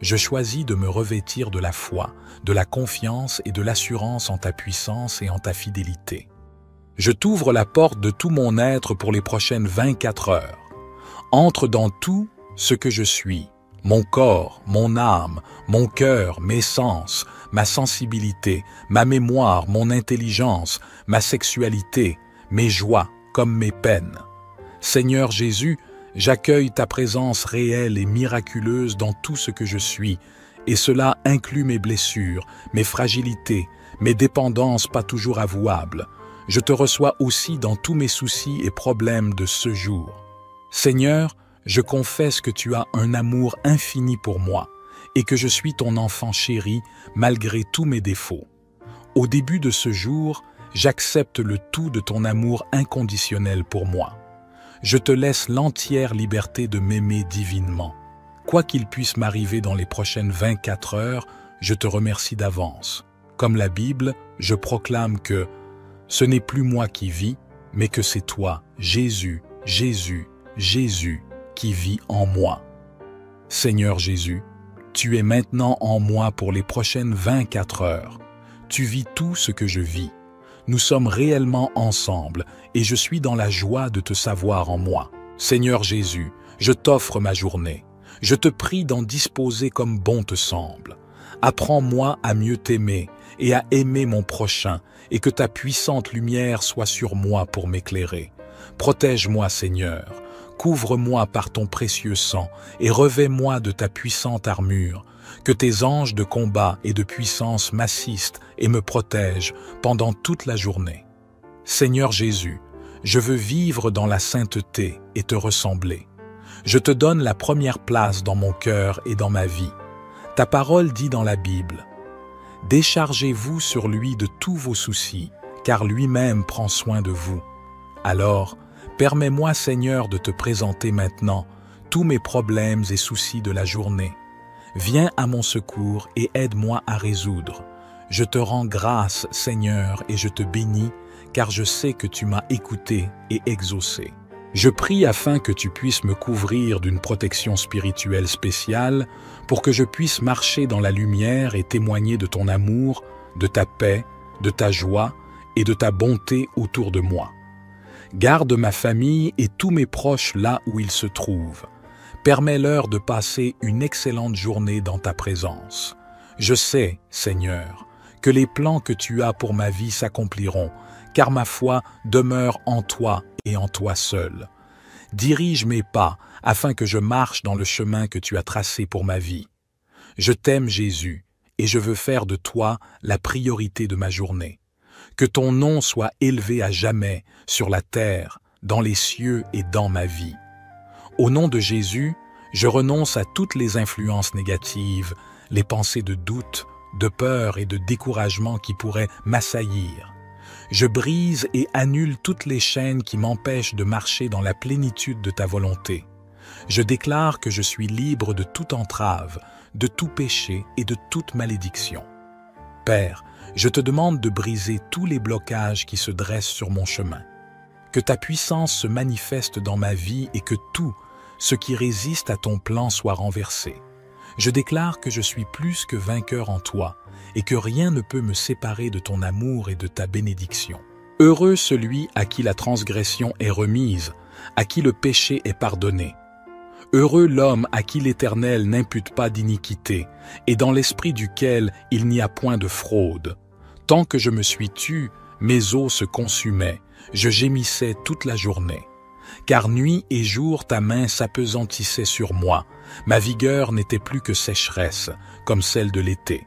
Je choisis de me revêtir de la foi, de la confiance et de l'assurance en ta puissance et en ta fidélité. Je t'ouvre la porte de tout mon être pour les prochaines 24 heures. Entre dans tout ce que je suis, mon corps, mon âme, mon cœur, mes sens, ma sensibilité, ma mémoire, mon intelligence, ma sexualité, mes joies comme mes peines. Seigneur Jésus, j'accueille ta présence réelle et miraculeuse dans tout ce que je suis, et cela inclut mes blessures, mes fragilités, mes dépendances pas toujours avouables. Je te reçois aussi dans tous mes soucis et problèmes de ce jour. Seigneur, je confesse que tu as un amour infini pour moi et que je suis ton enfant chéri malgré tous mes défauts. Au début de ce jour, j'accepte le tout de ton amour inconditionnel pour moi. Je te laisse l'entière liberté de m'aimer divinement. Quoi qu'il puisse m'arriver dans les prochaines 24 heures, je te remercie d'avance. Comme la Bible, je proclame que ce n'est plus moi qui vis, mais que c'est toi, Jésus, Jésus, Jésus, qui vit en moi. Seigneur Jésus, tu es maintenant en moi pour les prochaines 24 heures. Tu vis tout ce que je vis. Nous sommes réellement ensemble et je suis dans la joie de te savoir en moi. Seigneur Jésus, je t'offre ma journée. Je te prie d'en disposer comme bon te semble. Apprends-moi à mieux t'aimer et à aimer mon prochain, et que ta puissante lumière soit sur moi pour m'éclairer. Protège-moi, Seigneur, Couvre-moi par ton précieux sang et revêt-moi de ta puissante armure. Que tes anges de combat et de puissance m'assistent et me protègent pendant toute la journée. Seigneur Jésus, je veux vivre dans la sainteté et te ressembler. Je te donne la première place dans mon cœur et dans ma vie. Ta parole dit dans la Bible, Déchargez-vous sur lui de tous vos soucis, car lui-même prend soin de vous. Alors, Permets-moi, Seigneur, de te présenter maintenant tous mes problèmes et soucis de la journée. Viens à mon secours et aide-moi à résoudre. Je te rends grâce, Seigneur, et je te bénis, car je sais que tu m'as écouté et exaucé. Je prie afin que tu puisses me couvrir d'une protection spirituelle spéciale pour que je puisse marcher dans la lumière et témoigner de ton amour, de ta paix, de ta joie et de ta bonté autour de moi. Garde ma famille et tous mes proches là où ils se trouvent. Permets-leur de passer une excellente journée dans ta présence. Je sais, Seigneur, que les plans que tu as pour ma vie s'accompliront, car ma foi demeure en toi et en toi seul. Dirige mes pas afin que je marche dans le chemin que tu as tracé pour ma vie. Je t'aime Jésus, et je veux faire de toi la priorité de ma journée. Que ton nom soit élevé à jamais sur la terre, dans les cieux et dans ma vie. Au nom de Jésus, je renonce à toutes les influences négatives, les pensées de doute, de peur et de découragement qui pourraient m'assaillir. Je brise et annule toutes les chaînes qui m'empêchent de marcher dans la plénitude de ta volonté. Je déclare que je suis libre de toute entrave, de tout péché et de toute malédiction. Père, je te demande de briser tous les blocages qui se dressent sur mon chemin. Que ta puissance se manifeste dans ma vie et que tout ce qui résiste à ton plan soit renversé. Je déclare que je suis plus que vainqueur en toi et que rien ne peut me séparer de ton amour et de ta bénédiction. Heureux celui à qui la transgression est remise, à qui le péché est pardonné. Heureux l'homme à qui l'Éternel n'impute pas d'iniquité, et dans l'esprit duquel il n'y a point de fraude. Tant que je me suis tu, mes os se consumaient, je gémissais toute la journée. Car nuit et jour ta main s'apesantissait sur moi, ma vigueur n'était plus que sécheresse, comme celle de l'été.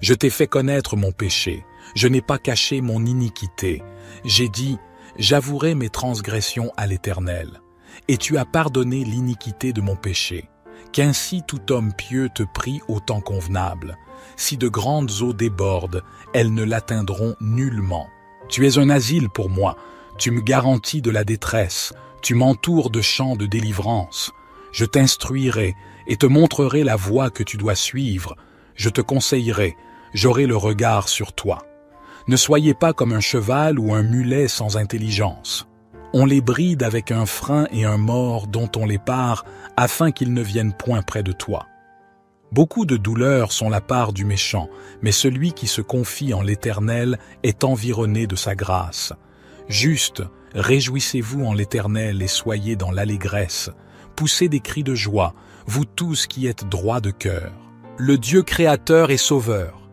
Je t'ai fait connaître mon péché, je n'ai pas caché mon iniquité. J'ai dit, j'avouerai mes transgressions à l'Éternel. Et tu as pardonné l'iniquité de mon péché. Qu'ainsi tout homme pieux te prie au temps convenable. Si de grandes eaux débordent, elles ne l'atteindront nullement. Tu es un asile pour moi, tu me garantis de la détresse, tu m'entoures de champs de délivrance. Je t'instruirai et te montrerai la voie que tu dois suivre. Je te conseillerai, j'aurai le regard sur toi. Ne soyez pas comme un cheval ou un mulet sans intelligence. On les bride avec un frein et un mort dont on les part afin qu'ils ne viennent point près de toi. Beaucoup de douleurs sont la part du méchant, mais celui qui se confie en l'Éternel est environné de sa grâce. Juste, réjouissez-vous en l'Éternel et soyez dans l'allégresse. Poussez des cris de joie, vous tous qui êtes droits de cœur. Le Dieu créateur et sauveur.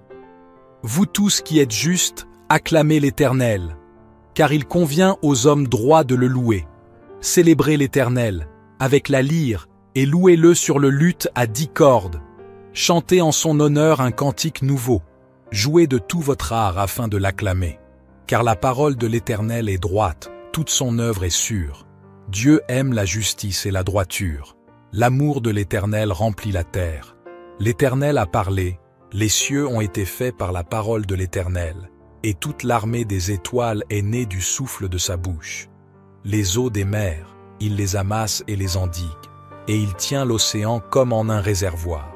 Vous tous qui êtes justes, acclamez l'Éternel, car il convient aux hommes droits de le louer. Célébrez l'Éternel, avec la lyre, et louez-le sur le luth à dix cordes. Chantez en son honneur un cantique nouveau. Jouez de tout votre art afin de l'acclamer. Car la parole de l'Éternel est droite, toute son œuvre est sûre. Dieu aime la justice et la droiture. L'amour de l'Éternel remplit la terre. L'Éternel a parlé, les cieux ont été faits par la parole de l'Éternel, et toute l'armée des étoiles est née du souffle de sa bouche. Les eaux des mers, il les amasse et les endigue, et il tient l'océan comme en un réservoir.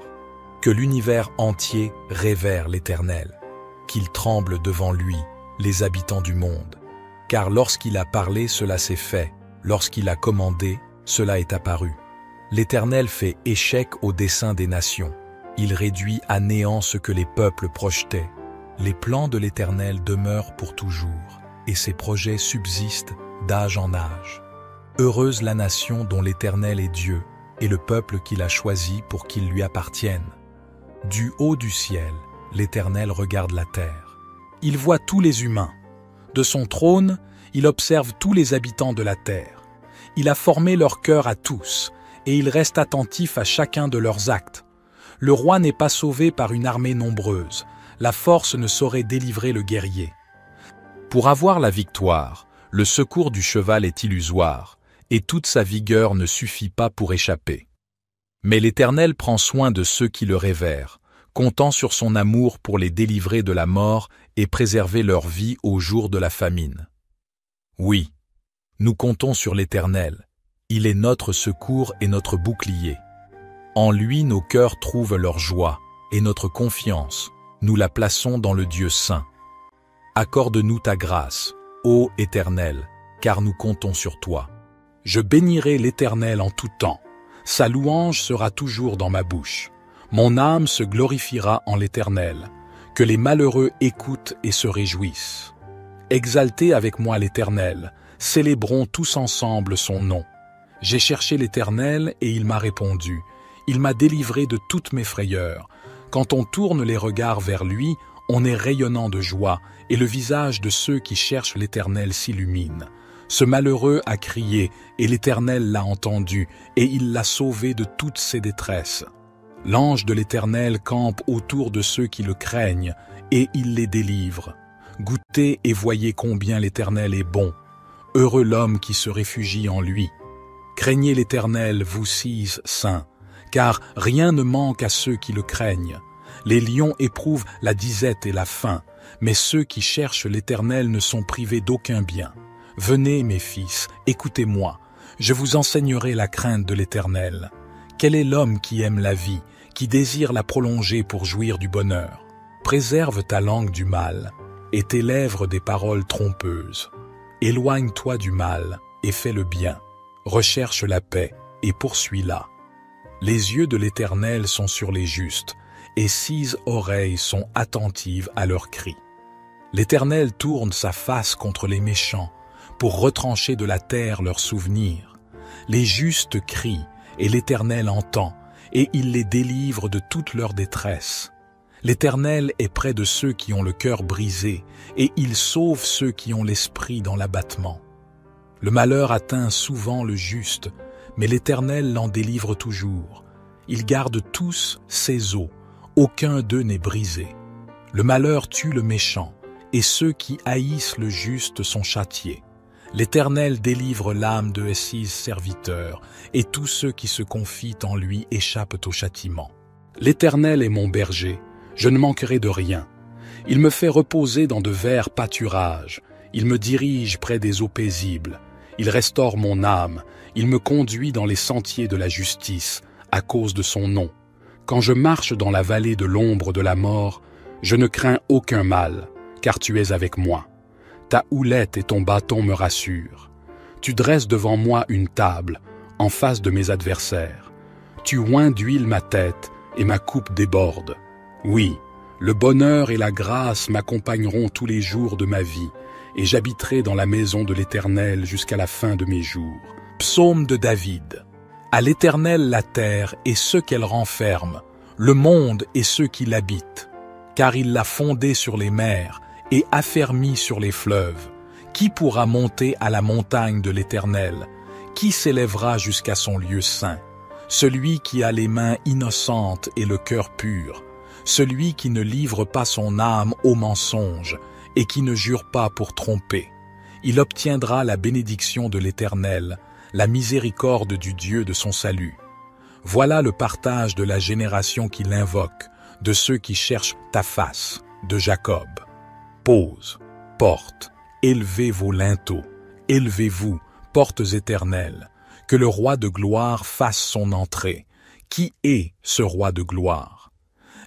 Que l'univers entier révère l'Éternel, qu'il tremble devant lui, les habitants du monde. Car lorsqu'il a parlé, cela s'est fait, lorsqu'il a commandé, cela est apparu. L'Éternel fait échec au dessein des nations, il réduit à néant ce que les peuples projetaient. Les plans de l'Éternel demeurent pour toujours, et ses projets subsistent d'âge en âge. Heureuse la nation dont l'Éternel est Dieu, et le peuple qu'il a choisi pour qu'il lui appartienne. Du haut du ciel, l'Éternel regarde la terre. Il voit tous les humains. De son trône, il observe tous les habitants de la terre. Il a formé leur cœur à tous, et il reste attentif à chacun de leurs actes. Le roi n'est pas sauvé par une armée nombreuse. La force ne saurait délivrer le guerrier. Pour avoir la victoire, le secours du cheval est illusoire, et toute sa vigueur ne suffit pas pour échapper. Mais l'Éternel prend soin de ceux qui le révèrent, comptant sur son amour pour les délivrer de la mort et préserver leur vie au jour de la famine. Oui, nous comptons sur l'Éternel. Il est notre secours et notre bouclier. En lui nos cœurs trouvent leur joie, et notre confiance, nous la plaçons dans le Dieu saint. Accorde-nous ta grâce, ô Éternel, car nous comptons sur toi. Je bénirai l'Éternel en tout temps. Sa louange sera toujours dans ma bouche. Mon âme se glorifiera en l'Éternel. Que les malheureux écoutent et se réjouissent. Exaltez avec moi l'Éternel, célébrons tous ensemble son nom. J'ai cherché l'Éternel et il m'a répondu. Il m'a délivré de toutes mes frayeurs. Quand on tourne les regards vers lui, on est rayonnant de joie, et le visage de ceux qui cherchent l'Éternel s'illumine. Ce malheureux a crié, et l'Éternel l'a entendu, et il l'a sauvé de toutes ses détresses. L'ange de l'Éternel campe autour de ceux qui le craignent, et il les délivre. Goûtez et voyez combien l'Éternel est bon. Heureux l'homme qui se réfugie en lui. Craignez l'Éternel, vous six saints, car rien ne manque à ceux qui le craignent. Les lions éprouvent la disette et la faim, mais ceux qui cherchent l'Éternel ne sont privés d'aucun bien. Venez, mes fils, écoutez-moi, je vous enseignerai la crainte de l'Éternel. Quel est l'homme qui aime la vie, qui désire la prolonger pour jouir du bonheur? Préserve ta langue du mal, et tes lèvres des paroles trompeuses. Éloigne-toi du mal, et fais le bien. Recherche la paix, et poursuis-la. Les yeux de l'Éternel sont sur les justes, et six oreilles sont attentives à leurs cris. L'Éternel tourne sa face contre les méchants, pour retrancher de la terre leurs souvenirs. Les justes crient, et l'Éternel entend, et il les délivre de toute leur détresse. L'Éternel est près de ceux qui ont le cœur brisé, et il sauve ceux qui ont l'esprit dans l'abattement. Le malheur atteint souvent le juste, mais l'Éternel l'en délivre toujours. Il garde tous ses os, aucun d'eux n'est brisé. Le malheur tue le méchant, et ceux qui haïssent le juste sont châtiés. L'Éternel délivre l'âme de ses serviteurs, et tous ceux qui se confient en lui échappent au châtiment. L'Éternel est mon berger, je ne manquerai de rien. Il me fait reposer dans de verts pâturages, il me dirige près des eaux paisibles, il restaure mon âme, il me conduit dans les sentiers de la justice, à cause de son nom. Quand je marche dans la vallée de l'ombre de la mort, je ne crains aucun mal, car tu es avec moi. Ta houlette et ton bâton me rassurent. Tu dresses devant moi une table, en face de mes adversaires. Tu oins d'huile ma tête, et ma coupe déborde. Oui, le bonheur et la grâce m'accompagneront tous les jours de ma vie, et j'habiterai dans la maison de l'Éternel jusqu'à la fin de mes jours. Psaume de David. À l'Éternel la terre et ce qu'elle renferme, le monde et ceux qui l'habitent, car il l'a fondée sur les mers, et affermi sur les fleuves. Qui pourra monter à la montagne de l'Éternel? Qui s'élèvera jusqu'à son lieu saint? Celui qui a les mains innocentes et le cœur pur, celui qui ne livre pas son âme au mensonge et qui ne jure pas pour tromper. Il obtiendra la bénédiction de l'Éternel, la miséricorde du Dieu de son salut. Voilà le partage de la génération qui l'invoque, de ceux qui cherchent ta face, de Jacob pose, porte, élevez vos linteaux, élevez-vous, portes éternelles, que le roi de gloire fasse son entrée. Qui est ce roi de gloire?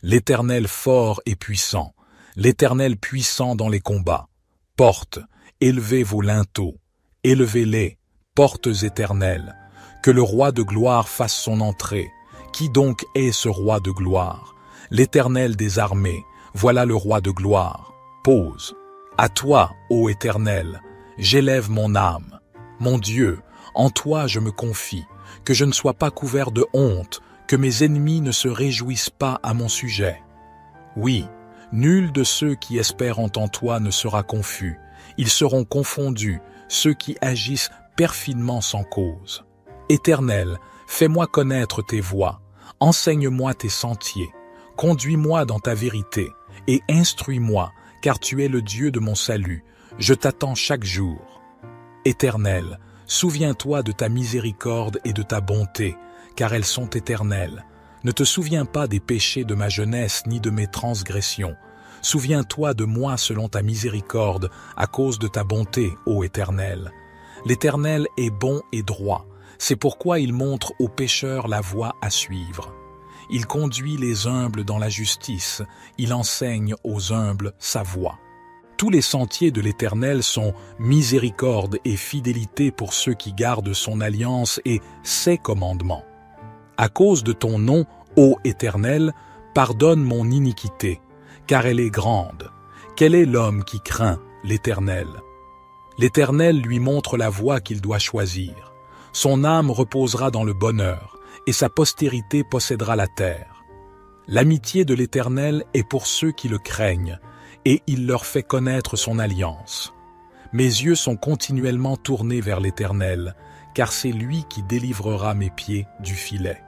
L'Éternel fort et puissant, l'Éternel puissant dans les combats. Porte, élevez vos linteaux, élevez-les, portes éternelles, que le roi de gloire fasse son entrée. Qui donc est ce roi de gloire? L'Éternel des armées, voilà le roi de gloire pose. À toi, ô Éternel, j'élève mon âme. Mon Dieu, en toi je me confie, que je ne sois pas couvert de honte, que mes ennemis ne se réjouissent pas à mon sujet. Oui, nul de ceux qui espèrent en toi ne sera confus, ils seront confondus, ceux qui agissent perfidement sans cause. Éternel, fais-moi connaître tes voies, enseigne-moi tes sentiers, conduis-moi dans ta vérité, et instruis-moi, car tu es le Dieu de mon salut, je t'attends chaque jour. Éternel, souviens-toi de ta miséricorde et de ta bonté, car elles sont éternelles. Ne te souviens pas des péchés de ma jeunesse ni de mes transgressions. Souviens-toi de moi selon ta miséricorde, à cause de ta bonté, ô Éternel. L'Éternel est bon et droit, c'est pourquoi il montre aux pécheurs la voie à suivre. Il conduit les humbles dans la justice, il enseigne aux humbles sa voie. Tous les sentiers de l'Éternel sont miséricorde et fidélité pour ceux qui gardent son alliance et ses commandements. À cause de ton nom, ô Éternel, pardonne mon iniquité, car elle est grande. Quel est l'homme qui craint l'Éternel? L'Éternel lui montre la voie qu'il doit choisir. Son âme reposera dans le bonheur, et sa postérité possédera la terre. L'amitié de l'Éternel est pour ceux qui le craignent, et il leur fait connaître son alliance. Mes yeux sont continuellement tournés vers l'Éternel, car c'est lui qui délivrera mes pieds du filet.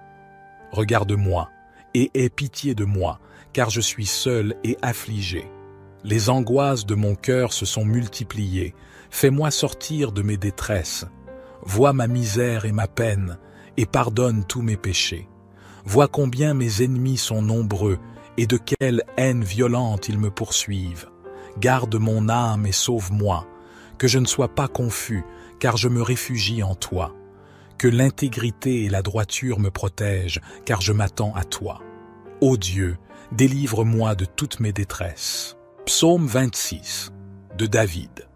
Regarde-moi, et aie pitié de moi, car je suis seul et affligé. Les angoisses de mon cœur se sont multipliées, fais-moi sortir de mes détresses. Vois ma misère et ma peine, et pardonne tous mes péchés. Vois combien mes ennemis sont nombreux, et de quelle haine violente ils me poursuivent. Garde mon âme et sauve-moi, que je ne sois pas confus, car je me réfugie en toi. Que l'intégrité et la droiture me protègent, car je m'attends à toi. Ô Dieu, délivre-moi de toutes mes détresses. Psaume 26 de David.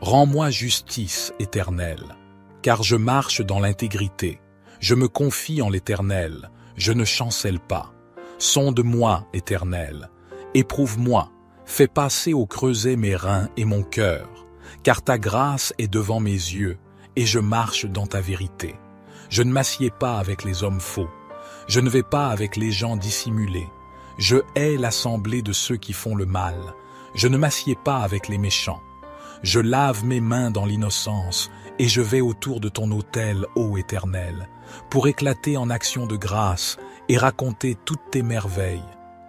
Rends-moi justice éternelle, car je marche dans l'intégrité. Je me confie en l'Éternel, je ne chancelle pas. Sonde-moi, Éternel, éprouve-moi, fais passer au creuset mes reins et mon cœur, car ta grâce est devant mes yeux, et je marche dans ta vérité. Je ne m'assieds pas avec les hommes faux, je ne vais pas avec les gens dissimulés. Je hais l'assemblée de ceux qui font le mal, je ne m'assieds pas avec les méchants. Je lave mes mains dans l'innocence, et je vais autour de ton autel, ô Éternel, pour éclater en action de grâce et raconter toutes tes merveilles.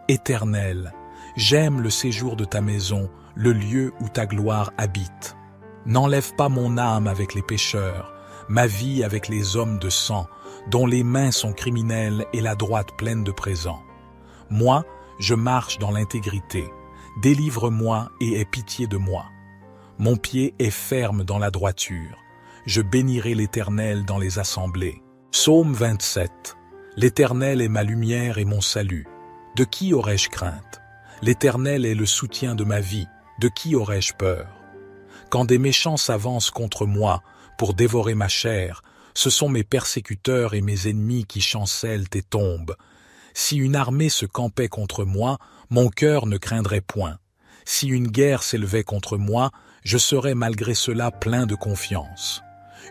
Éternel, j'aime le séjour de ta maison, le lieu où ta gloire habite. N'enlève pas mon âme avec les pécheurs, ma vie avec les hommes de sang, dont les mains sont criminelles et la droite pleine de présents. Moi, je marche dans l'intégrité. Délivre-moi et aie pitié de moi. Mon pied est ferme dans la droiture. Je bénirai l'Éternel dans les assemblées. Psaume 27. L'Éternel est ma lumière et mon salut. De qui aurais-je crainte? L'Éternel est le soutien de ma vie. De qui aurais-je peur? Quand des méchants s'avancent contre moi pour dévorer ma chair, ce sont mes persécuteurs et mes ennemis qui chancellent et tombent. Si une armée se campait contre moi, mon cœur ne craindrait point. Si une guerre s'élevait contre moi, je serais malgré cela plein de confiance.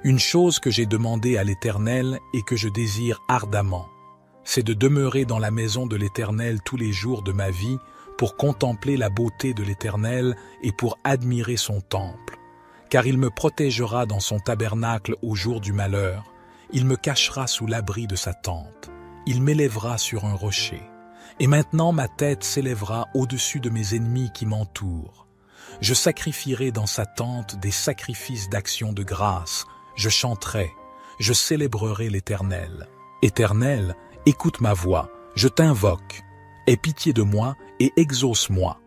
Une chose que j'ai demandée à l'Éternel et que je désire ardemment, c'est de demeurer dans la maison de l'Éternel tous les jours de ma vie pour contempler la beauté de l'Éternel et pour admirer son temple. Car il me protégera dans son tabernacle au jour du malheur, il me cachera sous l'abri de sa tente, il m'élèvera sur un rocher. Et maintenant ma tête s'élèvera au-dessus de mes ennemis qui m'entourent. Je sacrifierai dans sa tente des sacrifices d'action de grâce, je chanterai, je célébrerai l'Éternel. Éternel, écoute ma voix, je t'invoque. Aie pitié de moi et exauce-moi.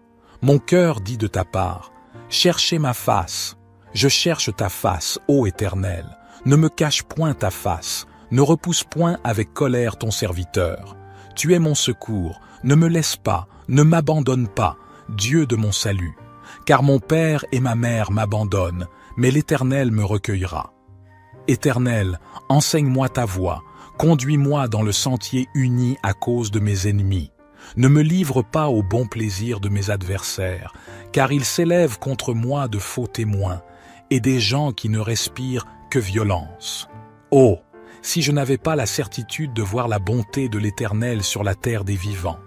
Mon cœur dit de ta part, cherchez ma face. Je cherche ta face, ô Éternel. Ne me cache point ta face, ne repousse point avec colère ton serviteur. Tu es mon secours, ne me laisse pas, ne m'abandonne pas, Dieu de mon salut. Car mon père et ma mère m'abandonnent, mais l'Éternel me recueillera. Éternel, enseigne-moi ta voie, conduis-moi dans le sentier uni à cause de mes ennemis. Ne me livre pas au bon plaisir de mes adversaires, car ils s'élèvent contre moi de faux témoins, et des gens qui ne respirent que violence. Oh, si je n'avais pas la certitude de voir la bonté de l'Éternel sur la terre des vivants.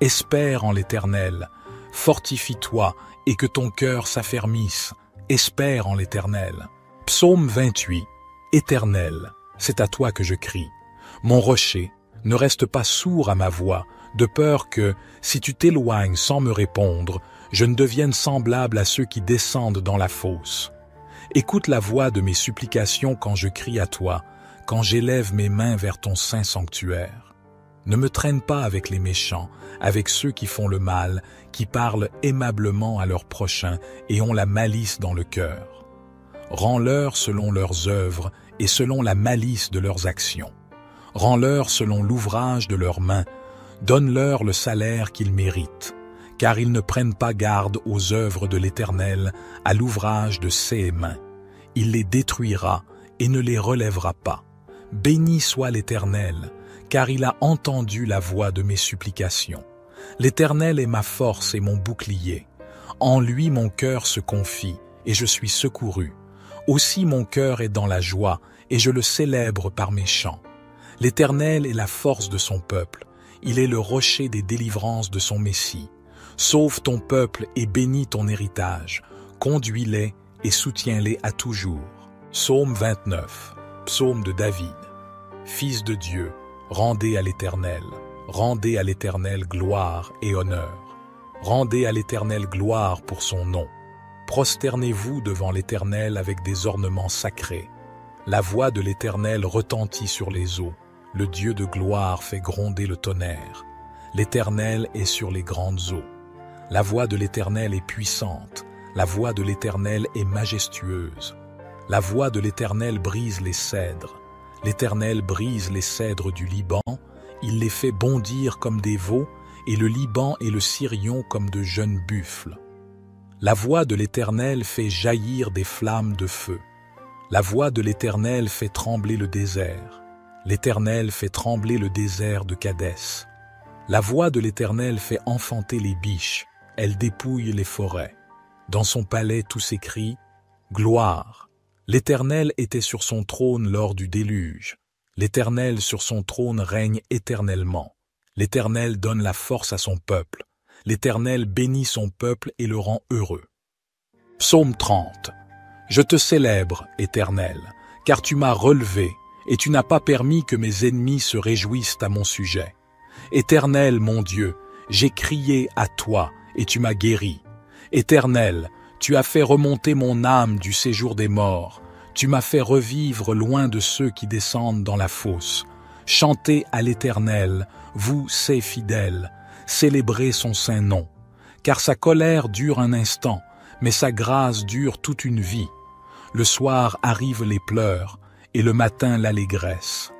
Espère en l'Éternel, fortifie-toi et que ton cœur s'affermisse. Espère en l'Éternel. Psaume 28 Éternel, c'est à toi que je crie. Mon rocher, ne reste pas sourd à ma voix, de peur que, si tu t'éloignes sans me répondre, je ne devienne semblable à ceux qui descendent dans la fosse. Écoute la voix de mes supplications quand je crie à toi, quand j'élève mes mains vers ton saint sanctuaire. Ne me traîne pas avec les méchants, avec ceux qui font le mal, qui parlent aimablement à leurs prochains et ont la malice dans le cœur. Rends-leur selon leurs œuvres et selon la malice de leurs actions. Rends-leur selon l'ouvrage de leurs mains. Donne-leur le salaire qu'ils méritent, car ils ne prennent pas garde aux œuvres de l'Éternel, à l'ouvrage de ses mains. Il les détruira et ne les relèvera pas. Béni soit l'Éternel, car il a entendu la voix de mes supplications. L'Éternel est ma force et mon bouclier. En lui mon cœur se confie, et je suis secouru. Aussi mon cœur est dans la joie, et je le célèbre par mes chants. L'Éternel est la force de son peuple, il est le rocher des délivrances de son Messie. Sauve ton peuple et bénis ton héritage, conduis-les et soutiens-les à toujours. Psaume 29, psaume de David. Fils de Dieu, rendez à l'Éternel, rendez à l'Éternel gloire et honneur. Rendez à l'Éternel gloire pour son nom. Prosternez-vous devant l'Éternel avec des ornements sacrés. La voix de l'Éternel retentit sur les eaux. Le Dieu de gloire fait gronder le tonnerre. L'Éternel est sur les grandes eaux. La voix de l'Éternel est puissante. La voix de l'Éternel est majestueuse. La voix de l'Éternel brise les cèdres. L'Éternel brise les cèdres du Liban. Il les fait bondir comme des veaux, et le Liban et le Syrion comme de jeunes buffles. La voix de l'Éternel fait jaillir des flammes de feu. La voix de l'Éternel fait trembler le désert. L'Éternel fait trembler le désert de Cadès. La voix de l'Éternel fait enfanter les biches, elle dépouille les forêts. Dans son palais tout s'écrie Gloire. L'Éternel était sur son trône lors du déluge. L'Éternel sur son trône règne éternellement. L'Éternel donne la force à son peuple. L'Éternel bénit son peuple et le rend heureux. Psaume 30. Je te célèbre, Éternel, car tu m'as relevé et tu n'as pas permis que mes ennemis se réjouissent à mon sujet. Éternel mon Dieu, j'ai crié à toi, et tu m'as guéri. Éternel, tu as fait remonter mon âme du séjour des morts, tu m'as fait revivre loin de ceux qui descendent dans la fosse. Chantez à l'Éternel, vous, ses fidèles, célébrez son saint nom, car sa colère dure un instant, mais sa grâce dure toute une vie. Le soir arrivent les pleurs, et le matin l'allégresse.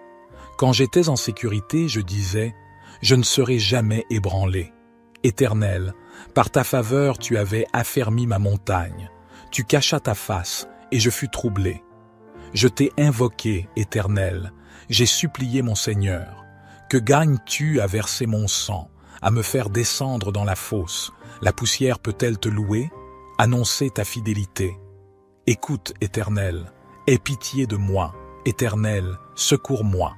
Quand j'étais en sécurité, je disais, je ne serai jamais ébranlé. Éternel, par ta faveur tu avais affermi ma montagne, tu cachas ta face, et je fus troublé. Je t'ai invoqué, Éternel, j'ai supplié mon Seigneur. Que gagnes-tu à verser mon sang, à me faire descendre dans la fosse La poussière peut-elle te louer? Annoncer ta fidélité. Écoute, Éternel, Aie pitié de moi, Éternel, secours-moi.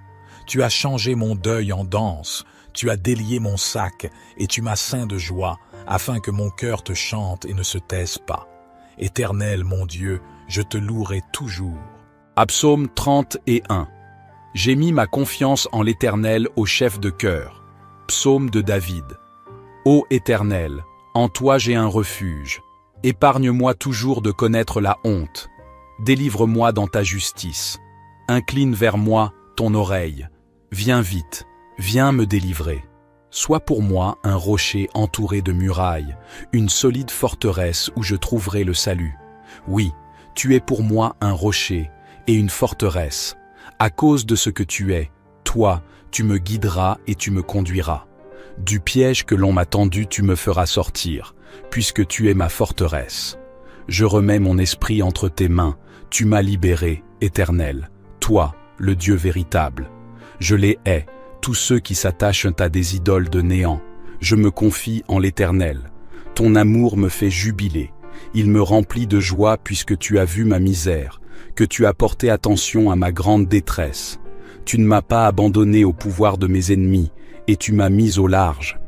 Tu as changé mon deuil en danse, tu as délié mon sac, et tu m'as ceint de joie, afin que mon cœur te chante et ne se taise pas. Éternel, mon Dieu, je te louerai toujours. 30 et 1 J'ai mis ma confiance en l'Éternel au chef de cœur. Psaume de David. Ô Éternel, en toi j'ai un refuge. Épargne-moi toujours de connaître la honte délivre-moi dans ta justice. Incline vers moi ton oreille. Viens vite, viens me délivrer. Sois pour moi un rocher entouré de murailles, une solide forteresse où je trouverai le salut. Oui, tu es pour moi un rocher et une forteresse. À cause de ce que tu es, toi, tu me guideras et tu me conduiras. Du piège que l'on m'a tendu, tu me feras sortir, puisque tu es ma forteresse. Je remets mon esprit entre tes mains, tu m'as libéré, éternel, toi, le Dieu véritable. Je les hais, tous ceux qui s'attachent à des idoles de néant. Je me confie en l'Éternel. Ton amour me fait jubiler. Il me remplit de joie puisque tu as vu ma misère, que tu as porté attention à ma grande détresse. Tu ne m'as pas abandonné au pouvoir de mes ennemis, et tu m'as mis au large.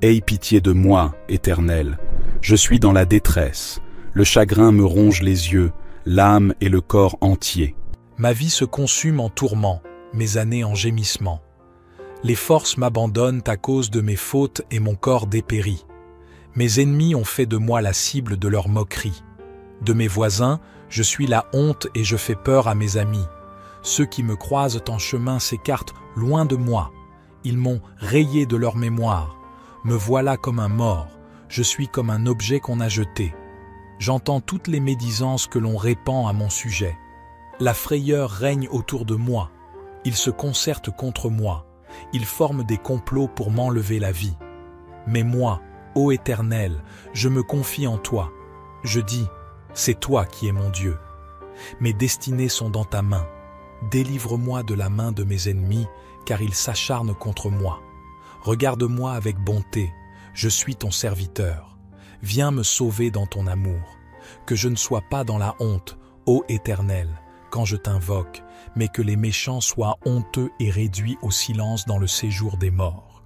Aie pitié de moi, Éternel. Je suis dans la détresse. Le chagrin me ronge les yeux, l'âme et le corps entier. Ma vie se consume en tourments, mes années en gémissements. Les forces m'abandonnent à cause de mes fautes et mon corps dépérit. Mes ennemis ont fait de moi la cible de leurs moqueries. De mes voisins, je suis la honte et je fais peur à mes amis. Ceux qui me croisent en chemin s'écartent loin de moi. Ils m'ont rayé de leur mémoire. Me voilà comme un mort. Je suis comme un objet qu'on a jeté j'entends toutes les médisances que l'on répand à mon sujet. La frayeur règne autour de moi. Ils se concertent contre moi. Ils forment des complots pour m'enlever la vie. Mais moi, ô Éternel, je me confie en toi. Je dis, c'est toi qui es mon Dieu. Mes destinées sont dans ta main. Délivre-moi de la main de mes ennemis, car ils s'acharnent contre moi. Regarde-moi avec bonté, je suis ton serviteur. Viens me sauver dans ton amour, que je ne sois pas dans la honte, ô Éternel, quand je t'invoque, mais que les méchants soient honteux et réduits au silence dans le séjour des morts.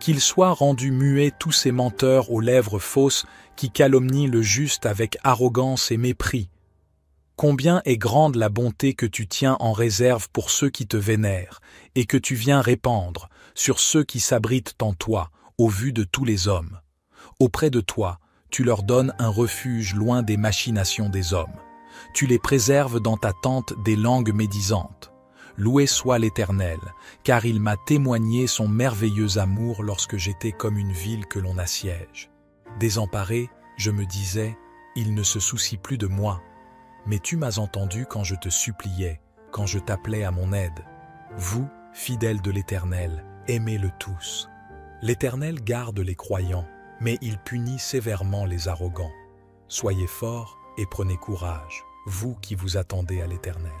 Qu'ils soient rendus muets tous ces menteurs aux lèvres fausses qui calomnient le juste avec arrogance et mépris. Combien est grande la bonté que tu tiens en réserve pour ceux qui te vénèrent, et que tu viens répandre sur ceux qui s'abritent en toi, au vu de tous les hommes. Auprès de toi, tu leur donnes un refuge loin des machinations des hommes. Tu les préserves dans ta tente des langues médisantes. Loué soit l'Éternel, car il m'a témoigné son merveilleux amour lorsque j'étais comme une ville que l'on assiège. Désemparé, je me disais, il ne se soucie plus de moi. Mais tu m'as entendu quand je te suppliais, quand je t'appelais à mon aide. Vous, fidèles de l'Éternel, aimez-le tous. L'Éternel garde les croyants, mais il punit sévèrement les arrogants. Soyez forts et prenez courage, vous qui vous attendez à l'Éternel.